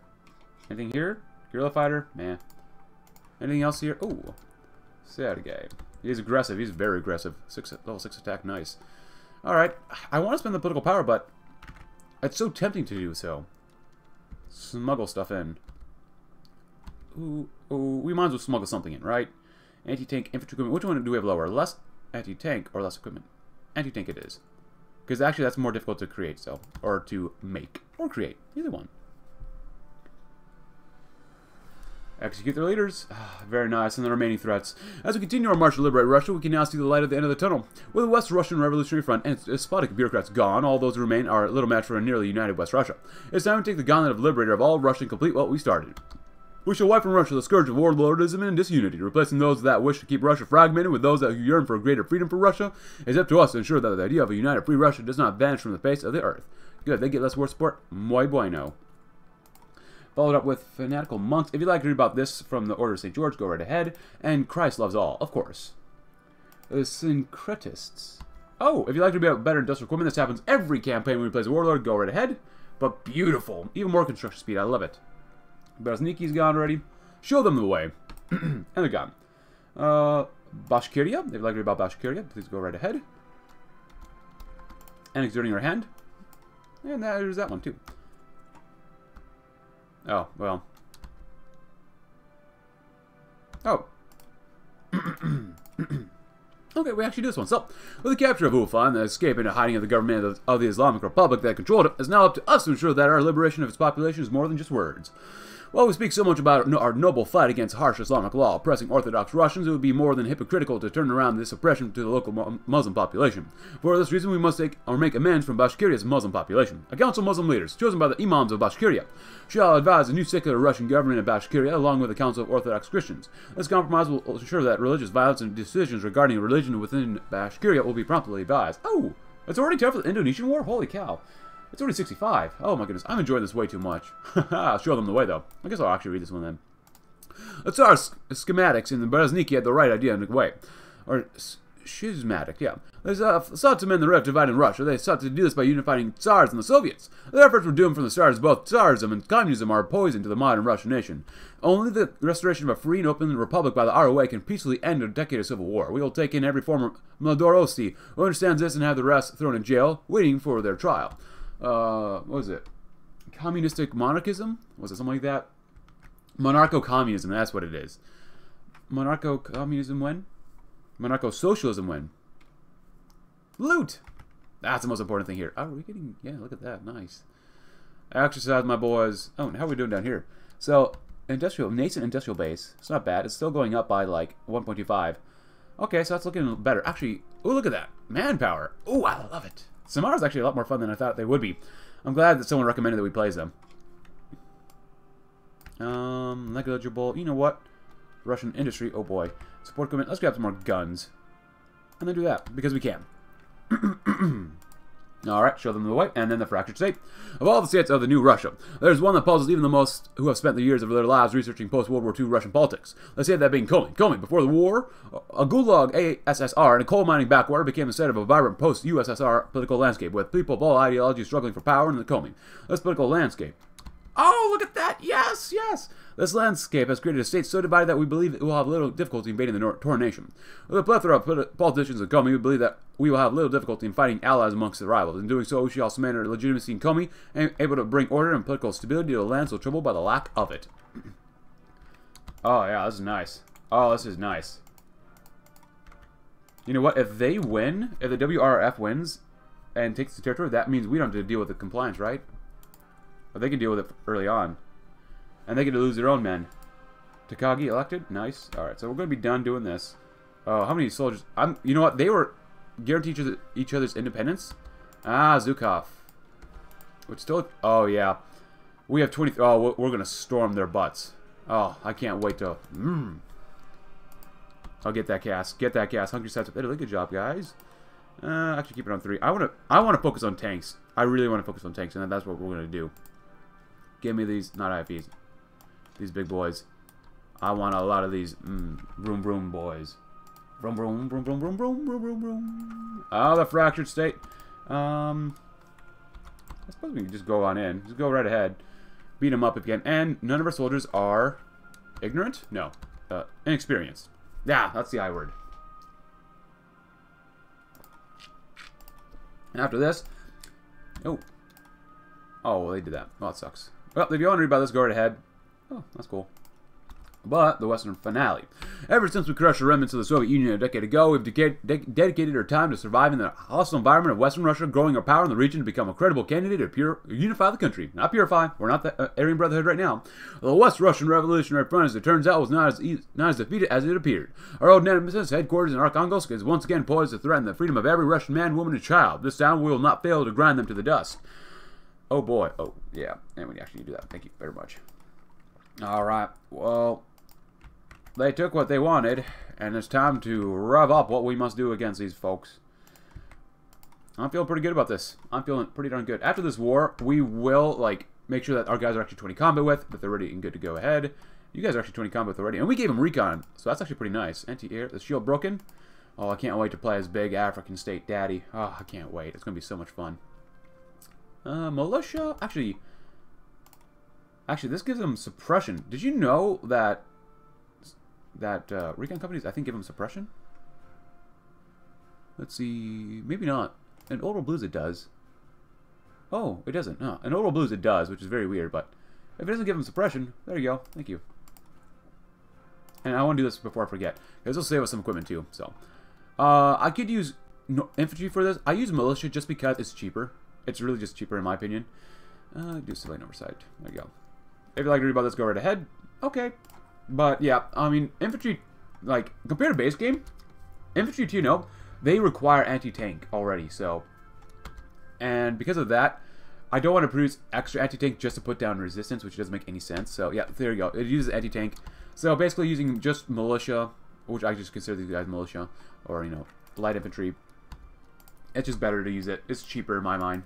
Anything here? Guerrilla fighter? Man. Anything else here? Oh. Sergey. He's aggressive. He's very aggressive. Six level six attack. Nice. All right. I want to spend the political power, but it's so tempting to do so. Smuggle stuff in. Ooh, ooh, we might as well smuggle something in, right? Anti-tank infantry equipment. Which one do we have lower? Less anti-tank or less equipment? Anti-tank it is. Because actually that's more difficult to create, so. Or to make. Or create. Either one. Execute their leaders. Ah, very nice. And the remaining threats. As we continue our march to liberate Russia, we can now see the light at the end of the tunnel. With the West Russian Revolutionary Front and its despotic bureaucrats gone, all those who remain are a little match for a nearly united West Russia. It's time to take the gauntlet of liberator of all Russia and complete what we started. We shall wipe from Russia the scourge of warlordism and disunity, replacing those that wish to keep Russia fragmented with those that yearn for greater freedom for Russia. It's up to us to ensure that the idea of a united free Russia does not vanish from the face of the earth. Good, they get less war support. Muy bueno. Followed up with Fanatical Monks. If you'd like to read about this from the Order of St. George, go right ahead. And Christ loves all, of course. The Syncretists. Oh, if you'd like to read about better industrial equipment, this happens every campaign when we play as a Warlord, go right ahead. But beautiful. Even more construction speed, I love it. Berezniki's gone already. Show them the way. and they're gone. Uh, Bashkiria. If you'd like to read about Bashkiria, please go right ahead. And exerting your hand. And there's that one, too. Oh, well. Oh. okay, we actually do this one. So, with the capture of Ufa and the escape into hiding of the government of, of the Islamic Republic that controlled it, it's now up to us to ensure that our liberation of its population is more than just words. While we speak so much about our noble fight against harsh Islamic law oppressing Orthodox Russians, it would be more than hypocritical to turn around this oppression to the local Muslim population. For this reason, we must take or make amends from Bashkiria's Muslim population. A council of Muslim leaders, chosen by the Imams of Bashkiria, shall advise the new secular Russian government of Bashkiria along with the Council of Orthodox Christians. This compromise will ensure that religious violence and decisions regarding religion within Bashkiria will be promptly advised. Oh, it's already time for the Indonesian War? Holy cow. It's only 65. Oh my goodness, I'm enjoying this way too much. I'll show them the way though. I guess I'll actually read this one then. The Tsar schematics in the Berezniki had the right idea in a way. Or schismatic, yeah. They uh, sought to mend the rift divided in Russia. They sought to do this by unifying Tsars and the Soviets. Their efforts were doomed from the start as both Tsarism and communism are poison to the modern Russian nation. Only the restoration of a free and open republic by the ROA can peacefully end a decade of civil war. We will take in every former Mladorosti who understands this and have the rest thrown in jail, waiting for their trial uh, what was it? Communistic monarchism? Was it something like that? Monarcho-communism, that's what it is. Monarcho-communism when? Monarcho-socialism when? Loot! That's the most important thing here. Oh, are we getting... Yeah, look at that. Nice. Exercise, my boys. Oh, how are we doing down here? So, industrial, nascent industrial base. It's not bad. It's still going up by, like, 1.25. Okay, so that's looking better. Actually, oh, look at that. Manpower. Oh, I love it. Samara's actually a lot more fun than I thought they would be. I'm glad that someone recommended that we play them. Um, negligible. You know what? Russian industry. Oh boy. Support equipment. Let's grab some more guns. And then do that, because we can. Alright, show them the way, and then the fractured state. Of all the states of the new Russia, there's one that puzzles even the most who have spent the years of their lives researching post-World War II Russian politics. Let's say that being Komi. Komi, before the war, a gulag ASSR and a coal mining backwater became the center of a vibrant post-USSR political landscape, with people of all ideologies struggling for power in the Komi. This political landscape Oh, look at that! Yes, yes! This landscape has created a state so divided that we believe it will have little difficulty invading the Tory nation. With a plethora of politicians in Komi, we believe that we will have little difficulty in fighting allies amongst the rivals. In doing so, we shall cement our legitimacy in Komi and able to bring order and political stability to a land so troubled by the lack of it. oh, yeah, this is nice. Oh, this is nice. You know what? If they win, if the WRF wins and takes the territory, that means we don't have to deal with the compliance, right? They can deal with it early on. And they get to lose their own men. Takagi elected? Nice. Alright, so we're going to be done doing this. Oh, how many soldiers? I'm. You know what? They were guaranteed each, other, each other's independence. Ah, Zykov. Which still... Oh, yeah. We have 20... Oh, we're going to storm their butts. Oh, I can't wait to... Mmm. I'll get that gas. Get that gas. Hungry sets of Italy. Good job, guys. Uh, actually, keep it on three. I want to. I want to focus on tanks. I really want to focus on tanks, and that's what we're going to do. Give me these, not IFVs, these big boys. I want a lot of these mm, vroom vroom boys. Vroom vroom vroom vroom vroom vroom vroom vroom vroom. Oh, the fractured state. Um, I suppose we can just go on in. Just go right ahead. Beat them up again. And none of our soldiers are ignorant? No. Uh, inexperienced. Yeah, that's the I word. And after this, oh, oh, well, they did that. Well, that sucks. Well, if you want to read about this, go right ahead. Oh, that's cool. But the Western finale. Ever since we crushed the remnants of the Soviet Union a decade ago, we've de de dedicated our time to surviving the hostile environment of Western Russia, growing our power in the region to become a credible candidate to pure, unify the country. Not purify. We're not the uh, Aryan Brotherhood right now. The West Russian Revolutionary Front, as it turns out, was not as e not as defeated as it appeared. Our old nemesis headquarters in Arkhangelsk is once again poised to threaten the freedom of every Russian man, woman, and child. This time, we will not fail to grind them to the dust. Oh boy. Oh yeah. And we actually do that. Thank you very much. All right. Well they took what they wanted, and it's time to rev up what we must do against these folks. I'm feeling pretty good about this. I'm feeling pretty darn good. After this war, we will, like, make sure that our guys are actually 20 combat width, but they're ready and good to go ahead. You guys are actually 20 combat width already. And we gave them recon, so that's actually pretty nice. Anti-air. The shield broken. Oh, I can't wait to play as big African state daddy. Oh, I can't wait. It's going to be so much fun. Uh, militia? Actually, actually, this gives them suppression. Did you know that that uh, recon companies, I think, give them suppression. Let's see, maybe not. In Old Blues it does. Oh, it doesn't. No, in Old Blues it does, which is very weird, but if it doesn't give them suppression, there you go. Thank you. And I want to do this before I forget, because it'll save us some equipment too, so. Uh, I could use infantry for this. I use militia just because it's cheaper. It's really just cheaper in my opinion. Uh, do civilian oversight. There you go. If you'd like to read about this, go right ahead. Okay, but yeah, I mean, infantry, like, compared to base game, infantry 2 no, they require anti-tank already, so. And because of that, I don't want to produce extra anti-tank just to put down resistance, which doesn't make any sense. So yeah, there you go. It uses anti-tank. So basically using just militia, which I just consider these guys militia, or, you know, light infantry. It's just better to use it. It's cheaper in my mind.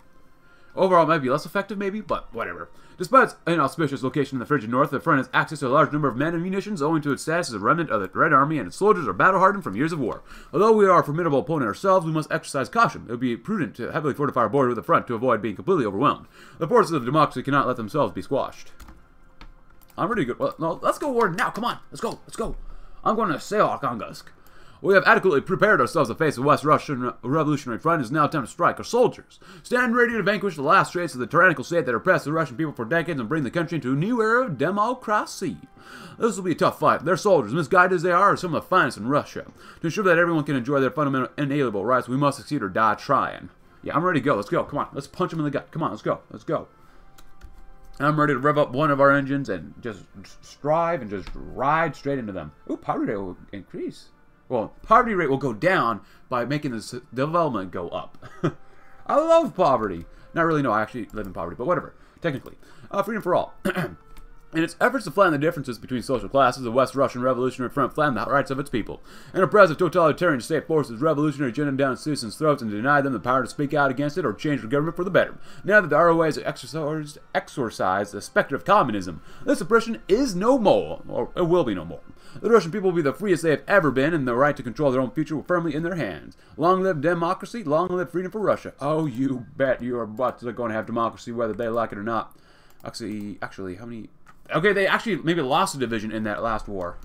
Overall, it might be less effective, maybe, but whatever. Despite its inauspicious location in the frigid north, the front has access to a large number of men and munitions owing to its status as a remnant of the Red Army, and its soldiers are battle-hardened from years of war. Although we are a formidable opponent ourselves, we must exercise caution. It would be prudent to heavily fortify our border with the front to avoid being completely overwhelmed. The forces of democracy cannot let themselves be squashed. I'm really good. Well, no, let's go war now. Come on. Let's go. Let's go. I'm going to sail Arkhangelsk. We have adequately prepared ourselves to face the West Russian Revolutionary Front. It is now time to strike. Our soldiers stand ready to vanquish the last trace of the tyrannical state that oppressed the Russian people for decades and bring the country into a new era of democracy. This will be a tough fight. Their soldiers, misguided as they are, are some of the finest in Russia. To ensure that everyone can enjoy their fundamental inalienable rights, we must succeed or die trying. Yeah, I'm ready to go. Let's go. Come on. Let's punch them in the gut. Come on. Let's go. Let's go. I'm ready to rev up one of our engines and just strive and just ride straight into them. Ooh, power will increase. Well, poverty rate will go down by making the development go up. I love poverty. Not really, no, I actually live in poverty, but whatever. Technically. Uh, freedom for all. In its efforts to flatten the differences between social classes, the West Russian Revolutionary Front flattened the rights of its people. An oppressive totalitarian state forced its revolutionary agenda down citizens' throats and denied them the power to speak out against it or change the government for the better. Now that the ROA has exorcised, exorcised the specter of communism, this oppression is no more, or it will be no more. The Russian people will be the freest they have ever been, and the right to control their own future will firmly in their hands. Long live democracy, long live freedom for Russia. Oh, you bet butts are going to have democracy whether they like it or not. Actually, actually, how many... Okay, they actually maybe lost a division in that last war.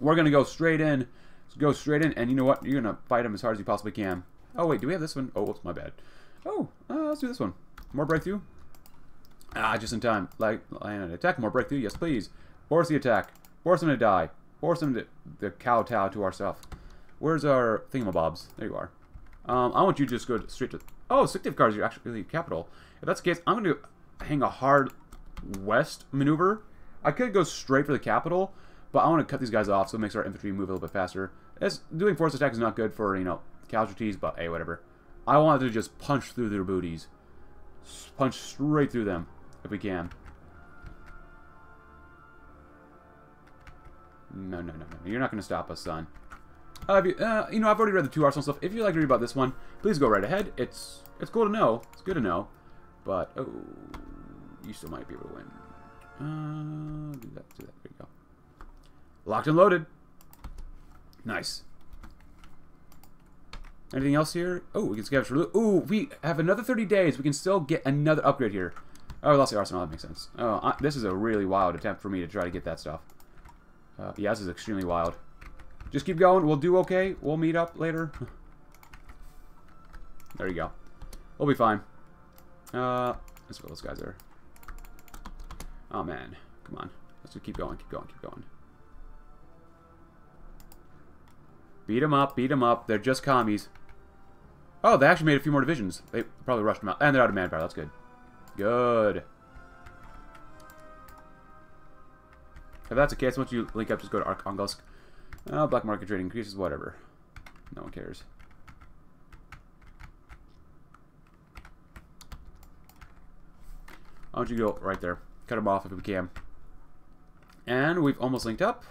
We're going to go straight in. Go straight in, and you know what? You're going to fight them as hard as you possibly can. Oh, wait, do we have this one? Oh, whoops, my bad. Oh, uh, let's do this one. More breakthrough. Ah, just in time. Like, land attack. More breakthrough. Yes, please. Force the attack. Force them to die. Force them to, to kowtow to our stuff. Where's our thingamabobs? There you are. Um, I want you to just go straight to... Oh, Syktyvkar's are actually capital. If that's the case, I'm going to hang a hard west maneuver. I could go straight for the capital, but I want to cut these guys off so it makes our infantry move a little bit faster. It's, doing force attack is not good for, you know, casualties, but hey, whatever. I want to just punch through their booties. Punch straight through them, if we can. No, no, no, no. You're not going to stop us, son. Uh, you, uh, you, know, I've already read the two Arsenal stuff. If you'd like to read about this one, please go right ahead. It's it's cool to know. It's good to know. But, oh, you still might be able to win. Uh, do that, do that. There you go. Locked and loaded. Nice. Anything else here? Oh, we can scavenge for loot. Ooh, we have another 30 days. We can still get another upgrade here. Oh, we lost the arsenal. That makes sense. Oh, I, this is a really wild attempt for me to try to get that stuff. Uh, yeah, this is extremely wild. Just keep going. We'll do okay. We'll meet up later. there you go. We'll be fine. Uh, let's what those guys are. Oh, man. Come on. Let's just keep going, keep going, keep going. Beat them up, beat them up. They're just commies. Oh, they actually made a few more divisions. They probably rushed them out. And they're out of manpower. That's good. Good. If that's the case, once you link up, just go to Arkhangelsk. Oh, black market trading increases, whatever. No one cares. Why don't you go right there? Cut them off if we can. And we've almost linked up.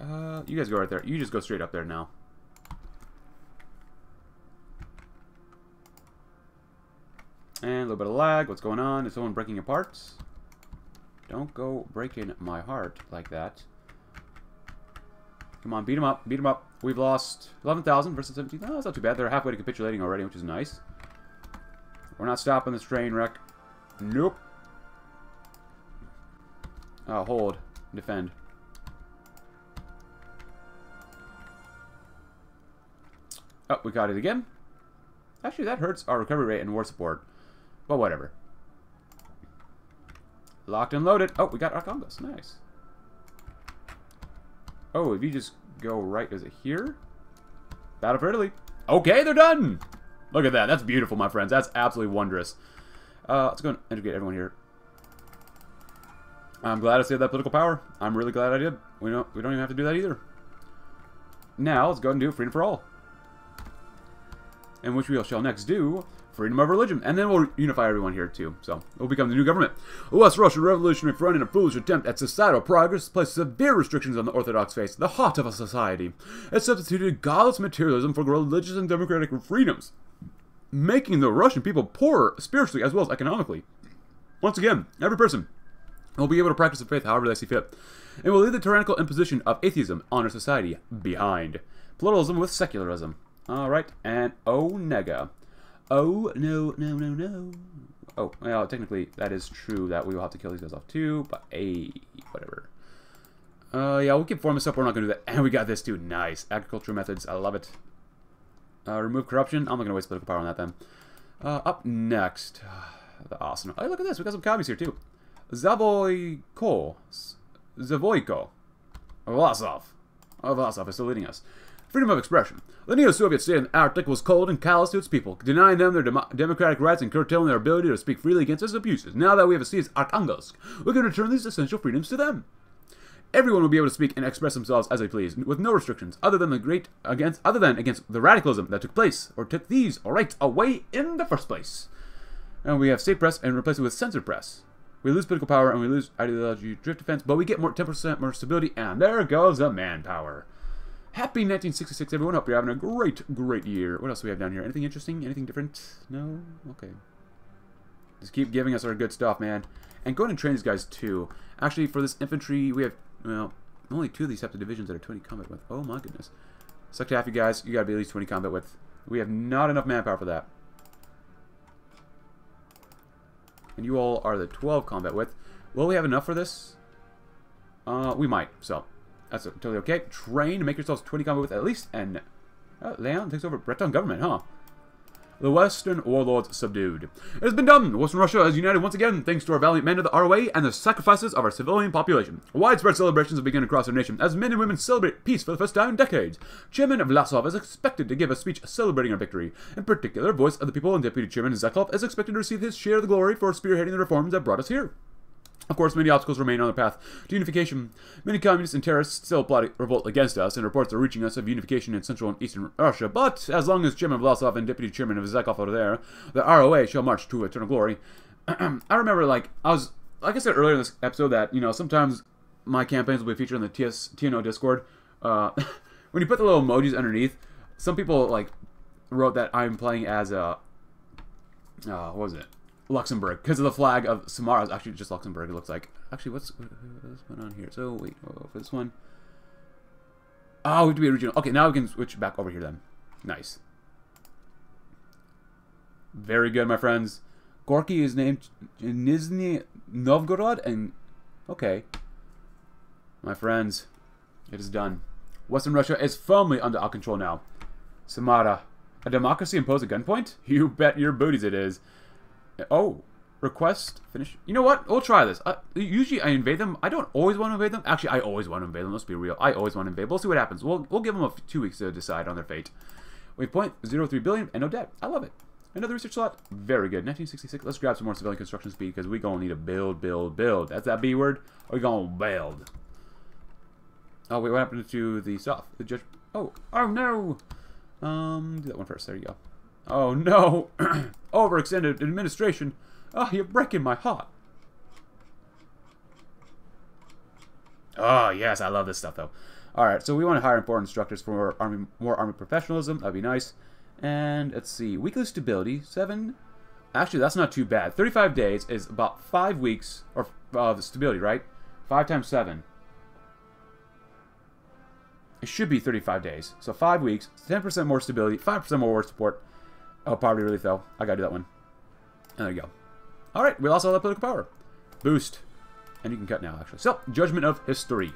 Uh, you guys go right there. You just go straight up there now. And a little bit of lag. What's going on? Is someone breaking apart? Don't go breaking my heart like that. Come on, beat him up. Beat him up. We've lost 11,000 versus 17. Oh, that's not too bad. They're halfway to capitulating already, which is nice. We're not stopping this train wreck. Nope. Oh, hold. Defend. Oh, we got it again. Actually, that hurts our recovery rate and war support. But whatever. Locked and loaded. Oh, we got our combos. Nice. Oh, if you just go right, is it here? Battle for Italy. Okay, they're done! Look at that. That's beautiful, my friends. That's absolutely wondrous. Uh, let's go and educate everyone here. I'm glad I saved that political power. I'm really glad I did. We don't we don't even have to do that either. Now let's go and do freedom for all. And which we shall next do freedom of religion. And then we'll unify everyone here too. So we'll become the new government. The West Russian Revolutionary Front in a foolish attempt at societal progress placed severe restrictions on the Orthodox faith, the heart of a society. It substituted godless materialism for religious and democratic freedoms, making the Russian people poorer spiritually as well as economically. Once again, every person will be able to practice the faith however they see fit, and will leave the tyrannical imposition of atheism on our society behind. Pluralism with secularism. Alright, and oh nega. Oh, no, no, no, no. Oh, well, technically, that is true that we will have to kill these guys off too, but hey, whatever. Uh, yeah, we'll keep forming this up. We're not to do that. And we got this, dude. Nice. Agricultural methods. I love it. Uh, remove corruption. I'm not to waste political power on that, then. Uh, up next. the awesome. Oh, look at this. We got some commies here, too. Zavoyko. Zavoyko. Vlasov. Oh, Vlasov is still leading us. Freedom of expression. The neo-Soviet state in the Arctic was cold and callous to its people, denying them their dem democratic rights and curtailing their ability to speak freely against its abuses. Now that we have seized Arkhangelsk, we can return these essential freedoms to them. Everyone will be able to speak and express themselves as they please, with no restrictions, other than the great against other than against the radicalism that took place, or took these rights away in the first place. And we have state press and replace it with censored press. We lose political power and we lose ideology drift defense, but we get more 10% more stability, and there goes the manpower. Happy 1966, everyone. Hope you're having a great, great year. What else do we have down here? Anything interesting? Anything different? No? Okay. Just keep giving us our good stuff, man. And go ahead and train these guys, too. Actually, for this infantry, we have, well, only two of these the divisions that are 20 combat width. Oh, my goodness. Suck to half you guys. You gotta be at least 20 combat width. We have not enough manpower for that. And you all are the 12 combat width. Will we have enough for this? Uh, we might, so. That's totally okay. Train to make yourselves 20 combat width at least, and uh, Leon takes over Breton government, huh? The Western warlords subdued. It has been done! Western Russia has united once again thanks to our valiant men of the ROA and the sacrifices of our civilian population. Widespread celebrations have begun across our nation as men and women celebrate peace for the first time in decades. Chairman Vlasov is expected to give a speech celebrating our victory. In particular, voice of the people and Deputy Chairman Zykov is expected to receive his share of the glory for spearheading the reforms that brought us here. Of course, many obstacles remain on the path to unification. Many communists and terrorists still plot revolt against us, and reports are reaching us of unification in Central and Eastern Russia. But as long as Chairman Vlasov and Deputy Chairman of Zykov are there, the ROA shall march to eternal glory. I remember, like, I was, like I said earlier in this episode, that, you know, sometimes my campaigns will be featured on the TS, TNO Discord. Uh, when you put the little emojis underneath, some people, like, wrote that I'm playing as a, uh, what was it? Luxembourg because of the flag of Samara actually just Luxembourg. It looks like. Actually, what's what's going on here? So wait, oh, for this one. Oh, we have to be original. Okay, now we can switch back over here then. Nice. Very good, my friends. Gorky is named Nizhny Novgorod, and okay, my friends, it is done. Western Russia is firmly under our control now. Samara, a democracy imposed at gunpoint? You bet your booties it is. Oh, request, finish. You know what? We'll try this. Uh, usually I invade them. I don't always want to invade them. Actually, I always want to invade them. Let's be real. I always want to invade. We'll see what happens. We'll, we'll give them a two weeks to decide on their fate. We have point zero three billion and no debt. I love it. Another research slot. Very good. 1966. Let's grab some more civilian construction speed because we going to need to build, build, build. That's that B word. we going to build. Oh, wait. What happened to the stuff? The judge. Oh. Oh, no. Um, do that one first. There you go. Oh, no. Overextended administration. Oh, you're breaking my heart. Oh, yes. I love this stuff, though. All right. So we want to hire important instructors for more army, more army professionalism. That'd be nice. And let's see, weekly stability, seven. Actually, that's not too bad. 35 days is about five weeks of uh, stability, right? Five times seven. It should be 35 days. So five weeks, 10% more stability, 5% more war support. Oh, poverty relief, though. I gotta do that one. There you go. All right, we lost all that political power. Boost. And you can cut now, actually. So, Judgment of History.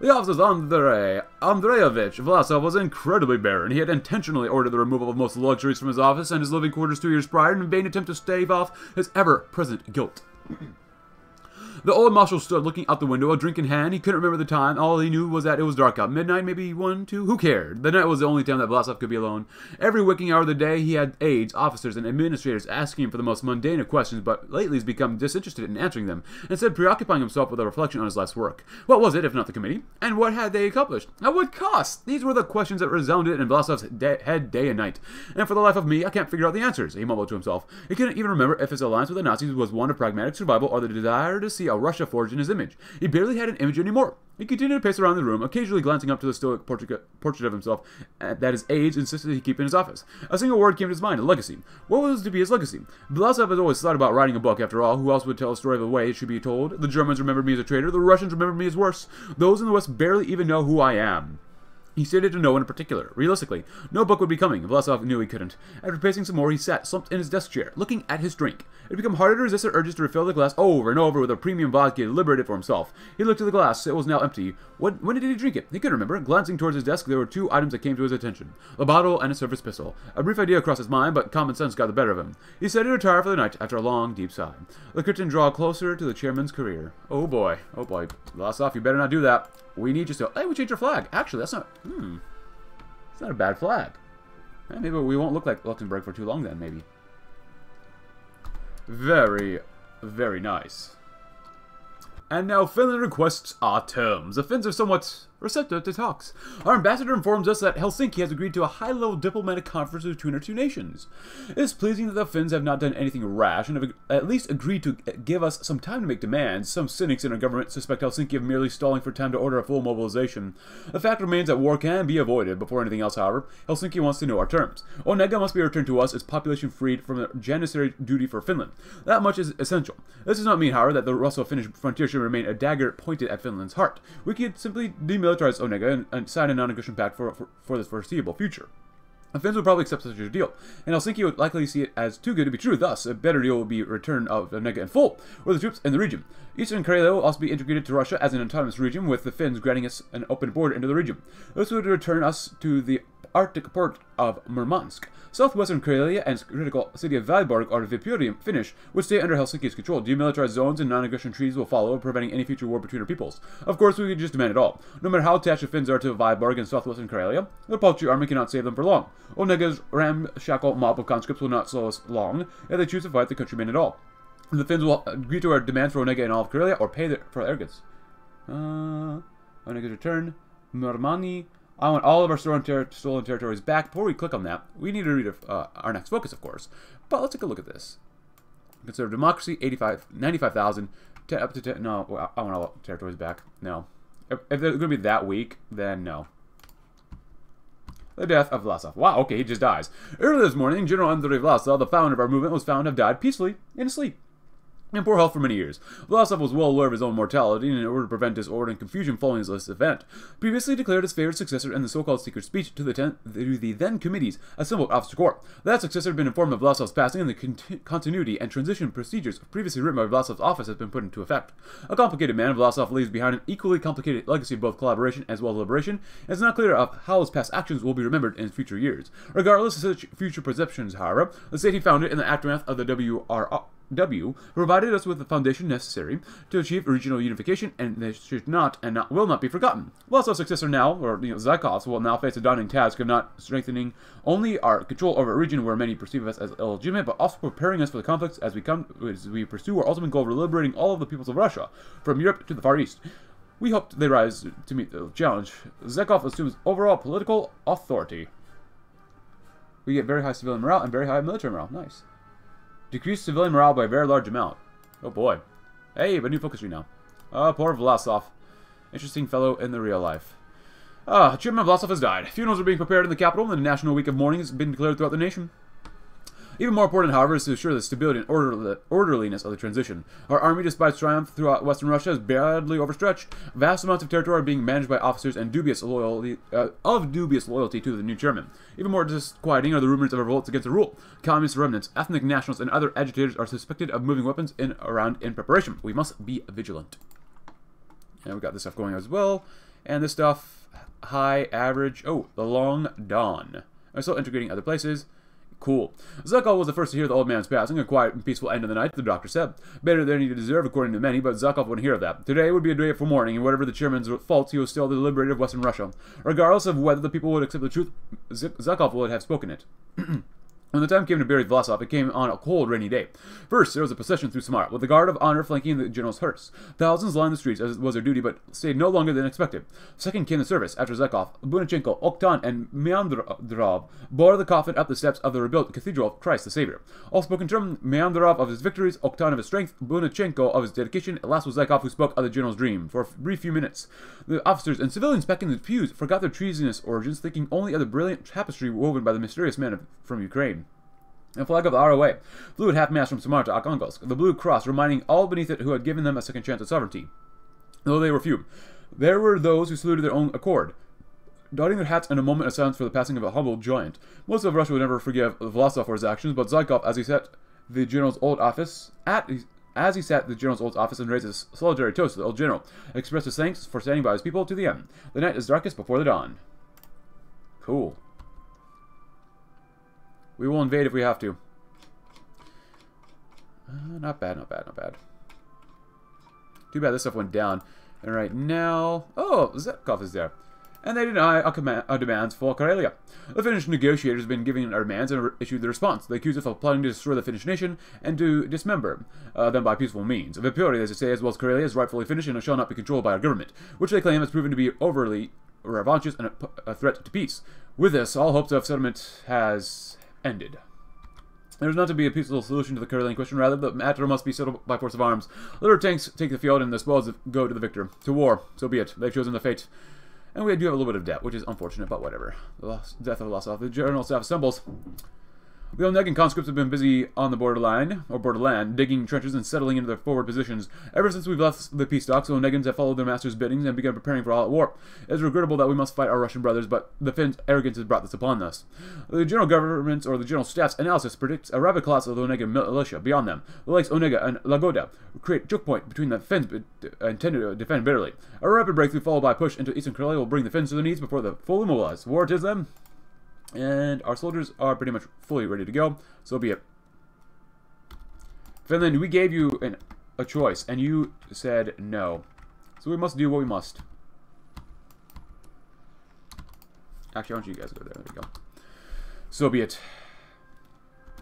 The officer's Andrei Andreevich Vlasov was incredibly barren. He had intentionally ordered the removal of most luxuries from his office and his living quarters two years prior in a vain attempt to stave off his ever-present guilt. The old marshal stood looking out the window, a drink in hand. He couldn't remember the time. All he knew was that it was dark out. Midnight, maybe one, two. Who cared? The night was the only time that Vlasov could be alone. Every waking hour of the day, he had aides, officers, and administrators asking him for the most mundane of questions, but lately he's become disinterested in answering them, instead preoccupying himself with a reflection on his life's work. What was it, if not the committee? And what had they accomplished? At what cost? These were the questions that resounded in Vlasov's head day and night. And for the life of me, I can't figure out the answers, he mumbled to himself. He couldn't even remember if his alliance with the Nazis was one of pragmatic survival or the desire to see a Russia forged in his image. He barely had an image anymore. He continued to pace around the room, occasionally glancing up to the stoic portrait of himself uh, that his aides insisted he keep in his office. A single word came to his mind, a legacy. What was to be his legacy? Vlasov had always thought about writing a book, after all. Who else would tell a story of the way it should be told? The Germans remembered me as a traitor, the Russians remembered me as worse. Those in the West barely even know who I am. He stated to no one in particular. Realistically, no book would be coming. Vlasov knew he couldn't. After pacing some more, he sat slumped in his desk chair, looking at his drink. It had become harder to resist the urges to refill the glass over and over with a premium vodka he liberated for himself. He looked at the glass. It was now empty. When, when did he drink it? He couldn't remember. Glancing towards his desk, there were two items that came to his attention. A bottle and a service pistol. A brief idea crossed his mind, but common sense got the better of him. He said to retire for the night after a long, deep sigh. The curtain draw closer to the chairman's career. Oh boy. Oh boy. Vlasov, you better not do that. We need you to... Hey, we changed our flag. Actually, that's not... Hmm. It's not a bad flag. Eh, maybe we won't look like Luxembourg for too long then, maybe. Very, very nice. And now Finland requests our terms. The Finns are somewhat receptive to talks. Our ambassador informs us that Helsinki has agreed to a high-level diplomatic conference between our two nations. It is pleasing that the Finns have not done anything rash and have at least agreed to give us some time to make demands. Some cynics in our government suspect Helsinki of merely stalling for time to order a full mobilization. The fact remains that war can be avoided. Before anything else, however, Helsinki wants to know our terms. Onega must be returned to us as population freed from janissary duty for Finland. That much is essential. This does not mean, however, that the Russo-Finnish frontier should remain a dagger pointed at Finland's heart. We could simply demilitarize Onega and, and sign a non-aggression pact for, for, for the foreseeable future. The Finns would probably accept such a deal, and Helsinki would likely see it as too good to be true. Thus, a better deal would be return of Onega in full, with the troops in the region. Eastern Karelia will also be integrated to Russia as an autonomous region, with the Finns granting us an open border into the region. This would return us to the Arctic port of Murmansk. Southwestern Karelia and critical city of Vyborg or Vipurium, Finnish, would stay under Helsinki's control. Demilitarized zones and non-aggression treaties will follow, preventing any future war between our peoples. Of course, we could just demand it all. No matter how attached the Finns are to Vyborg and Southwestern Karelia, the paltry army cannot save them for long. Onega's ramshackle mob of conscripts will not slow us long. If they choose to fight, the countrymen at all. The Finns will agree to our demands for Onega and all of Karelia, or pay for arrogance. Uh, Onega's return. Murmani I want all of our stolen, ter stolen territories back. Before we click on that, we need to read uh, our next focus, of course. But let's take a look at this. Consider democracy, 85, 95,000. Up to 10, no, I want all territories back. No. If, if they're going to be that weak, then no. The death of Vlasov. Wow, okay, he just dies. Early this morning, General Andrei Vlasov, the founder of our movement, was found to have died peacefully in his sleep. In poor health for many years. Vlasov was well aware of his own mortality, and in order to prevent disorder and confusion following this event, previously declared his favorite successor in the so-called secret speech to the, ten, to the then committees assembled officer corps. That successor had been informed of Vlasov's passing, and the con continuity and transition procedures previously written by Vlasov's office had been put into effect. A complicated man, Vlasov leaves behind an equally complicated legacy of both collaboration as well as liberation, and it's not clear of how his past actions will be remembered in future years. Regardless of such future perceptions, however, the state he founded in the aftermath of the WRR W provided us with the foundation necessary to achieve regional unification, and this should not and not, will not be forgotten. Vlasov's successor now, or you know, Zykov's, will now face a daunting task of not strengthening only our control over a region where many perceive us as illegitimate, but also preparing us for the conflicts as we come as we pursue our ultimate goal of liberating all of the peoples of Russia, from Europe to the Far East. We hope they rise to meet the challenge. Zhukov assumes overall political authority. We get very high civilian morale and very high military morale. Nice. Decreased civilian morale by a very large amount. Oh boy. Hey, but new focus tree now. Oh, poor Vlasov. Interesting fellow in the real life. Ah, Chairman Vlasov has died. Funerals are being prepared in the capital, and a national week of mourning has been declared throughout the nation. Even more important, however, is to ensure the stability and orderliness of the transition. Our army, despite its triumph throughout western Russia, is badly overstretched. Vast amounts of territory are being managed by officers and dubious loyalty uh, of dubious loyalty to the new chairman. Even more disquieting are the rumors of revolts against the rule. Communist remnants, ethnic nationalists, and other agitators are suspected of moving weapons in around in preparation. We must be vigilant. And we got this stuff going as well. And this stuff, high, average. Oh, the long dawn. I'm still integrating other places. Cool. Zhukov was the first to hear the old man's passing, a quiet and peaceful end of the night, the doctor said. Better than he deserved, according to many, but Zhukov wouldn't hear of that. Today would be a day for mourning, and whatever the chairman's faults, he was still the liberator of Western Russia. Regardless of whether the people would accept the truth, Zhukov would have spoken it. When the time came to bury Vlasov, it came on a cold, rainy day. First, there was a procession through Samara, with the guard of honor flanking the general's hearse. Thousands lined the streets, as was their duty, but stayed no longer than expected. Second came the service. After Zhukov, Bunyachenko, Oktan, and Meandrov bore the coffin up the steps of the rebuilt Cathedral of Christ the Savior. All spoke in German, Meandrov of his victories, Oktan of his strength, Bunyachenko of his dedication. At last was Zhukov who spoke of the general's dream, for a brief few minutes. The officers and civilians back in the pews forgot their treasonous origins, thinking only of the brilliant tapestry woven by the mysterious man from Ukraine. A flag of the ROA, flew at half-mast from Samara to Arkhangels, the blue cross reminding all beneath it who had given them a second chance at sovereignty. Though they were few. There were those who saluted their own accord, dotting their hats in a moment of silence for the passing of a humble giant. Most of Russia would never forgive Vlasov for his actions, but Zhukov, as he sat the general's old office, at as he sat the general's old office and raised his solitary toast to the old general, expressed his thanks for standing by his people to the end. The night is darkest before the dawn. Cool. We will invade if we have to. Uh, not bad, not bad, not bad. Too bad this stuff went down. And right now... Oh, Zhukov is there. And they deny our, command, our demands for Karelia. The Finnish negotiators have been giving our demands and issued the response. They accuse us of plotting to destroy the Finnish nation and to dismember uh, them by peaceful means. Vipuria, as they say, as well as Karelia, is rightfully Finnish and shall not be controlled by our government, which they claim has proven to be overly revanchist and a, a threat to peace. With this, all hopes of settlement has ended. There's not to be a peaceful solution to the Karelian question, rather, the matter must be settled by force of arms. Let our tanks take the field and the spoils go to the victor. To war, so be it. They've chosen the fate. And we do have a little bit of debt, which is unfortunate, but whatever. The loss, death of Losov. The general staff assembles. The Onegan conscripts have been busy on the borderline, or borderland, digging trenches and settling into their forward positions. Ever since we've left the peace talks, the Onegans have followed their master's biddings and begun preparing for all-out war. It is regrettable that we must fight our Russian brothers, but the Finns' arrogance has brought this upon us. The general government's, or the general staff's analysis predicts a rapid collapse of the Onegan militia beyond them. The lakes Onega and Ladoga create choke point between the Finns uh, intended to defend bitterly. A rapid breakthrough followed by a push into eastern Karelia will bring the Finns to their knees before the fully mobilized. War it is then. And our soldiers are pretty much fully ready to go. So be it. Finland, we gave you an, a choice, and you said no. So we must do what we must. Actually, I want you guys to go there. There we go. So be it.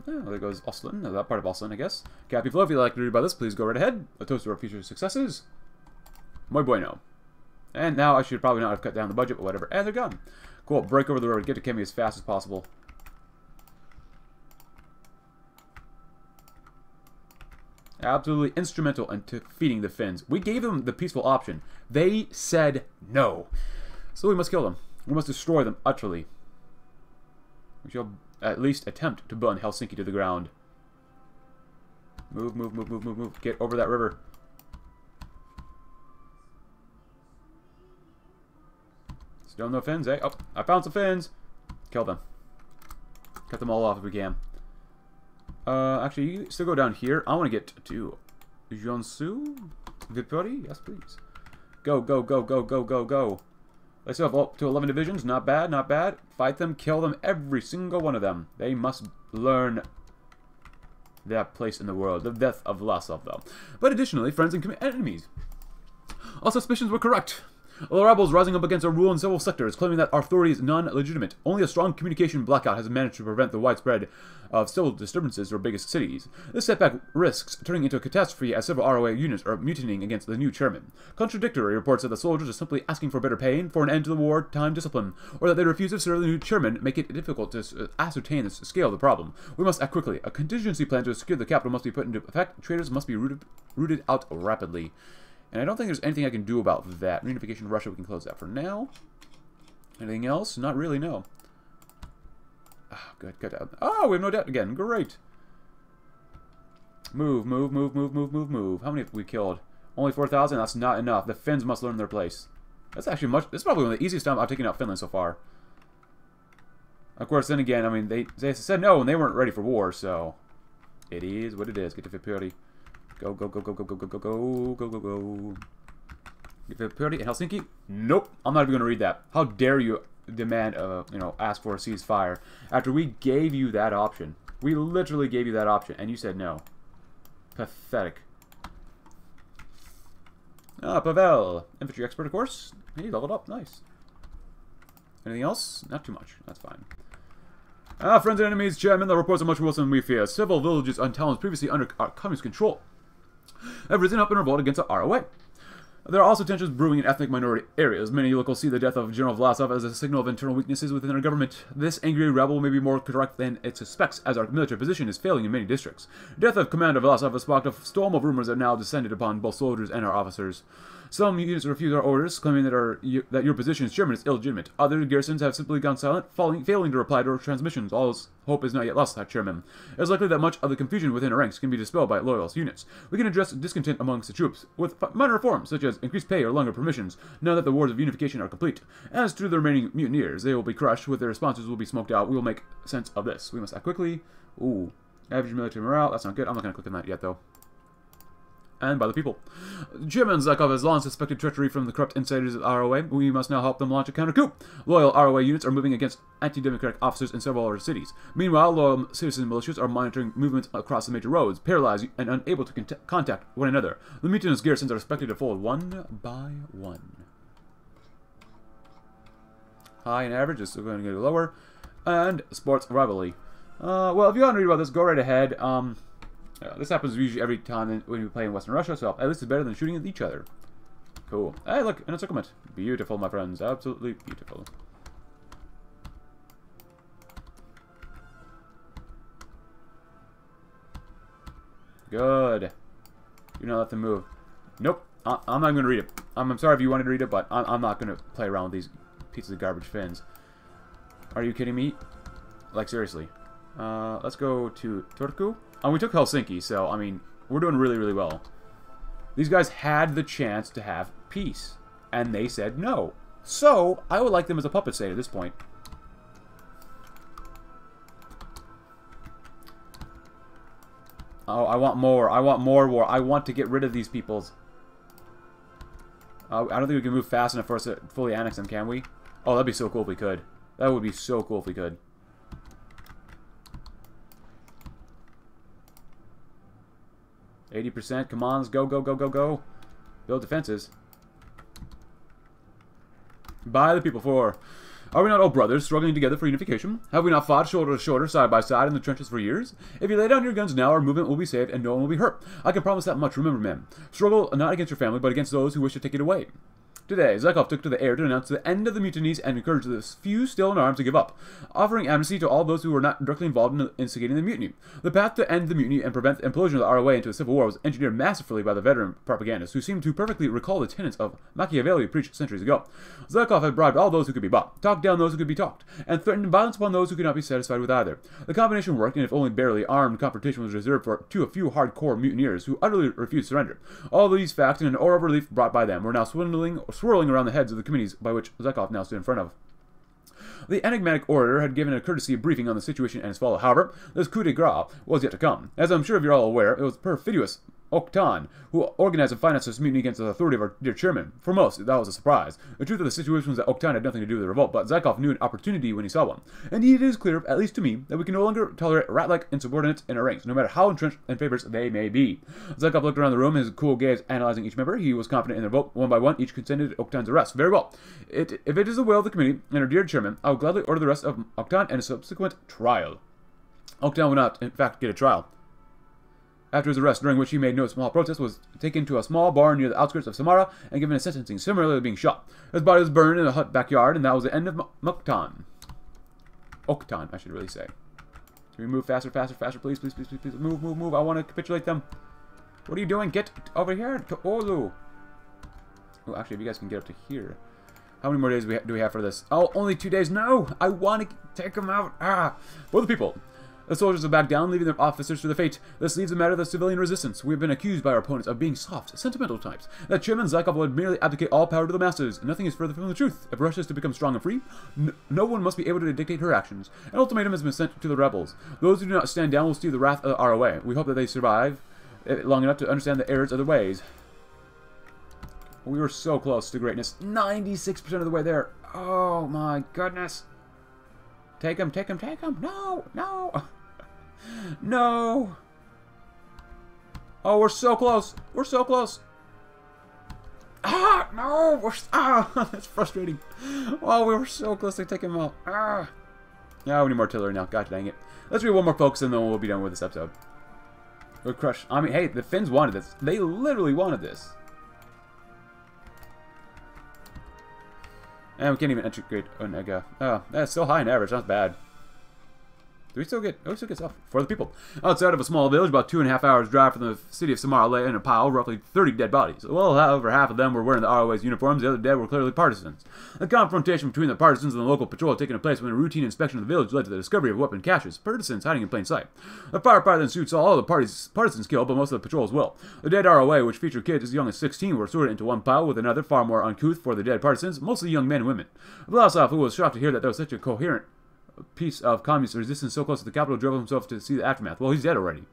Oh, there goes Oslin, that part of Oslin, I guess. Cappy Flow, if you'd like to read about this, please go right ahead. A toast to our future successes. Muy bueno. And now I should probably not have cut down the budget, but whatever. And they're gone. Cool, break over the road, get to Kemi as fast as possible. Absolutely instrumental in defeating the Finns. We gave them the peaceful option. They said no. So we must kill them. We must destroy them utterly. We shall at least attempt to burn Helsinki to the ground. Move, move, move, move, move, move. Get over that river. Still no Finns, eh? Oh, I found some Finns. Kill them. Cut them all off if we can. Uh, actually, you still go down here. I want to get to Jiangsu? Vipuri? Yes, please. Go, go, go, go, go, go, go. Let's have up to 11 divisions. Not bad, not bad. Fight them, kill them, every single one of them. They must learn their place in the world. The death of Vlasov, though. But additionally, friends and enemies. All suspicions were correct. The rebels rising up against our rule in several sectors, claiming that our authority is non-legitimate. Only a strong communication blackout has managed to prevent the widespread of civil disturbances in our biggest cities. This setback risks turning into a catastrophe as several ROA units are mutinying against the new chairman. Contradictory reports that the soldiers are simply asking for better pay for an end to the wartime discipline, or that they refuse to serve the new chairman, make it difficult to ascertain the scale of the problem. We must act quickly. A contingency plan to secure the capital must be put into effect. Traitors must be rooted, rooted out rapidly. And I don't think there's anything I can do about that. Reunification Russia, we can close that for now. Anything else? Not really, no. Oh, good, good. Oh, we have no debt again. Great. Move, move, move, move, move, move, move. How many have we killed? Only 4,000? That's not enough. The Finns must learn their place. That's actually much... This is probably one of the easiest times I've taken out Finland so far. Of course, then again, I mean, they, they said no and they weren't ready for war, so... It is what it is. Get to Viipuri. Go, go, go, go, go, go, go, go, go, go, go, go. Purity in Helsinki? Nope. I'm not even going to read that. How dare you demand, uh, you know, ask for a ceasefire after we gave you that option. We literally gave you that option, and you said no. Pathetic. Ah, Pavel. Infantry expert, of course. He leveled up. Nice. Anything else? Not too much. That's fine. Ah, friends and enemies, chairman, the reports are much worse than we fear. Several villages and towns previously under our communist control have risen up in revolt against the ROA. There are also tensions brewing in ethnic minority areas. Many locals see the death of General Vlasov as a signal of internal weaknesses within our government. This angry rebel may be more correct than it suspects, as our military position is failing in many districts. Death of Commander Vlasov has sparked a storm of rumors that now descended upon both soldiers and our officers. Some units refuse our orders, claiming that, our, that your position as chairman is illegitimate. Other garrisons have simply gone silent, falling, failing to reply to our transmissions. All hope is not yet lost, chairman. It is likely that much of the confusion within our ranks can be dispelled by loyalist units. We can address discontent amongst the troops with minor reforms, such as increased pay or longer permissions, now that the wars of unification are complete. As to the remaining mutineers, they will be crushed, with their responses will be smoked out. We will make sense of this. We must act quickly. Ooh. Average military morale, that's not good. I'm not going to click on that yet, though and by the people. Chairman Zykov has long suspected treachery from the corrupt insiders of ROA. We must now help them launch a counter coup. Loyal ROA units are moving against anti-democratic officers in several other cities. Meanwhile, loyal citizen militias are monitoring movements across the major roads, paralyzed and unable to contact one another. The mutinous garrisons are expected to fall one by one. High and average is going to go lower. And sports rivalry. Uh, well, if you want to read about this, go right ahead. Um, yeah, this happens usually every time when we play in Western Russia, so at least it's better than shooting at each other. Cool. Hey, look, an encirclement. Beautiful, my friends. Absolutely beautiful. Good. You don't let them move. Nope. I am not going to read it. I'm, I'm, sorry if you wanted to read it, but I'm, I'm not going to play around with these pieces of garbage Finns. Are you kidding me? Like, seriously. Uh, let's go to Turku. And we took Helsinki, so, I mean, we're doing really, really well. These guys had the chance to have peace, and they said no. So, I would like them as a puppet state at this point. Oh, I want more. I want more war. I want to get rid of these peoples. Uh, I don't think we can move fast enough for us to fully annex them, can we? Oh, that'd be so cool if we could. That would be so cool if we could. 80%. Come on, let's go, go, go, go, go. Build defenses. By the people for... Are we not all brothers struggling together for unification? Have we not fought shoulder to shoulder, side by side in the trenches for years? If you lay down your guns now, our movement will be saved and no one will be hurt. I can promise that much. Remember, men, struggle not against your family, but against those who wish to take it away. Today, Zykov took to the air to announce the end of the mutinies and encourage the few still in arms to give up, offering amnesty to all those who were not directly involved in instigating the mutiny. The path to end the mutiny and prevent the implosion of the ROA into a civil war was engineered masterfully by the veteran propagandists, who seemed to perfectly recall the tenets of Machiavelli preached centuries ago. Zykov had bribed all those who could be bought, talked down those who could be talked, and threatened violence upon those who could not be satisfied with either. The combination worked, and if only barely, armed confrontation was reserved for to a few hardcore mutineers who utterly refused surrender. All these facts and an aura of relief brought by them were now swindling, swirling around the heads of the committees by which Zykov now stood in front of. The enigmatic orator had given a courtesy briefing on the situation and as follows. However, this coup de grace was yet to come. As I'm sure you're all aware, it was perfidious Octan, who organized and financed this mutiny against the authority of our dear chairman. For most, that was a surprise. The truth of the situation was that Octan had nothing to do with the revolt, but Zykov knew an opportunity when he saw one. Indeed, it is clear, at least to me, that we can no longer tolerate rat-like insubordinates in our ranks, no matter how entrenched in favors they may be. Zykov looked around the room, his cool gaze analyzing each member. He was confident in their vote. One by one, each consented to Octan's arrest. Very well. It, if it is the will of the committee and our dear chairman, I will gladly order the rest of Octan and a subsequent trial. Octan will not, in fact, get a trial after his arrest, during which he made no small protest, was taken to a small barn near the outskirts of Samara and given a sentencing, similarly being shot. His body was burned in a hut backyard, and that was the end of Muktan. Oktan, I should really say. Can we move faster, faster, faster, please, please, please, please, please. Move, move, move. I want to capitulate them. What are you doing? Get over here to Oulu. Oh, actually, if you guys can get up to here. How many more days do we have for this? Oh, only two days. No! I want to take them out. Ah! For the people. The soldiers have backed down, leaving their officers to the fate. This leaves the matter of the civilian resistance. We have been accused by our opponents of being soft, sentimental types. That Chairman Zykov would merely abdicate all power to the masses. Nothing is further from the truth. If Russia is to become strong and free, no one must be able to dictate her actions. An ultimatum has been sent to the rebels. Those who do not stand down will see the wrath of the ROA. We hope that they survive eh, long enough to understand the errors of their ways. We were so close to greatness. 96% of the way there. Oh my goodness. Take him, take him, take him. No, no. No. Oh, we're so close. We're so close. Ah, no. We're, ah, that's frustrating. Oh, we were so close to taking him out. Ah. Yeah, we need more artillery now. God dang it. Let's read one more, folks, and then we'll be done with this episode. We're crushed. I mean, hey, the Finns wanted this. They literally wanted this. And we can't even integrate Onega. Oh, that's still high in average. Not bad. Do we still get, oh, we still get stuff for the people. Outside of a small village, about two and a half hours drive from the city of Samara, lay in a pile roughly 30 dead bodies. Well, however, half of them were wearing the ROA's uniforms, the other dead were clearly partisans. The confrontation between the partisans and the local patrol taken place when a routine inspection of the village led to the discovery of weapon caches, partisans hiding in plain sight. A firefighter then suit saw all the parties, partisans killed, but most of the patrol as well. The dead ROA, which featured kids as young as 16, were sorted into one pile with another far more uncouth for the dead partisans, mostly young men and women. Vlasov, who was shocked to hear that there was such a coherent piece of communist resistance so close to the capital drove himself to see the aftermath. Well, he's dead already.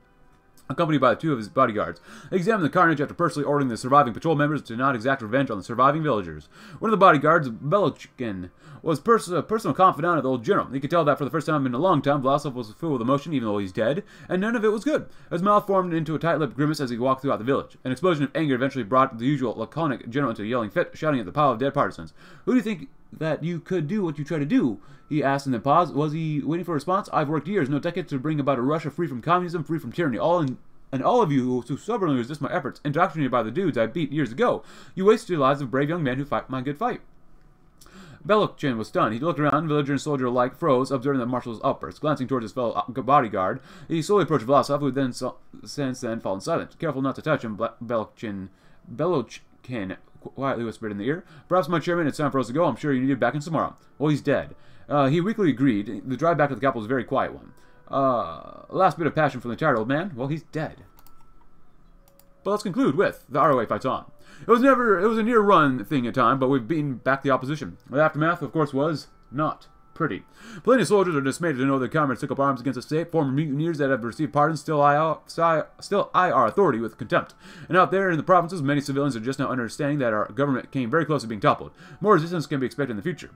Accompanied by two of his bodyguards, they examined the carnage after personally ordering the surviving patrol members to not exact revenge on the surviving villagers. One of the bodyguards, Belochkin, was pers a personal confidant of the old general. He could tell that for the first time in a long time, Vlasov was filled with emotion, even though he's dead, and none of it was good. His mouth formed into a tight-lipped grimace as he walked throughout the village. An explosion of anger eventually brought the usual laconic general into a yelling fit, shouting at the pile of dead partisans. Who do you think that you could do what you try to do? He asked in the pause. Was he waiting for a response? I've worked years, no decades, to bring about a Russia free from communism, free from tyranny, all in and all of you who so stubbornly resist my efforts, indoctrinated by the dudes I beat years ago, you wasted the lives of brave young men who fight my good fight. Belokchin was stunned. He looked around, villager and soldier alike froze, observing the marshal's outburst. Glancing towards his fellow bodyguard, he slowly approached Vlasov, who then since then fallen silent. Careful not to touch him, Belokchin, Belochkin quietly whispered in the ear. Perhaps, my chairman, it's time for us to go. I'm sure you need it back in tomorrow. Well, he's dead. Uh, he weakly agreed. The drive back to the capital was a very quiet one. Uh, last bit of passion from the tired old man. Well, he's dead. But let's conclude with the ROA fights on. It was never, it was a near run thing at time, but we've beaten back the opposition. The aftermath, of course, was not pretty. Plenty of soldiers are dismayed to know their comrades took up arms against the state. Former mutineers that have received pardons still eye, still eye our authority with contempt. And out there in the provinces, many civilians are just now understanding that our government came very close to being toppled. More resistance can be expected in the future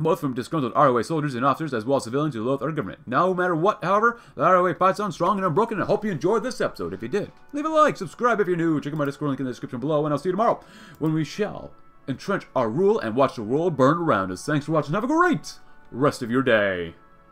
both from disgruntled ROA soldiers and officers as well as civilians who loathe our government. No matter what, however, the ROA fights on strong and unbroken, I hope you enjoyed this episode. If you did, leave a like, subscribe if you're new, check out my Discord link in the description below, and I'll see you tomorrow when we shall entrench our rule and watch the world burn around us. Thanks for watching. Have a great rest of your day.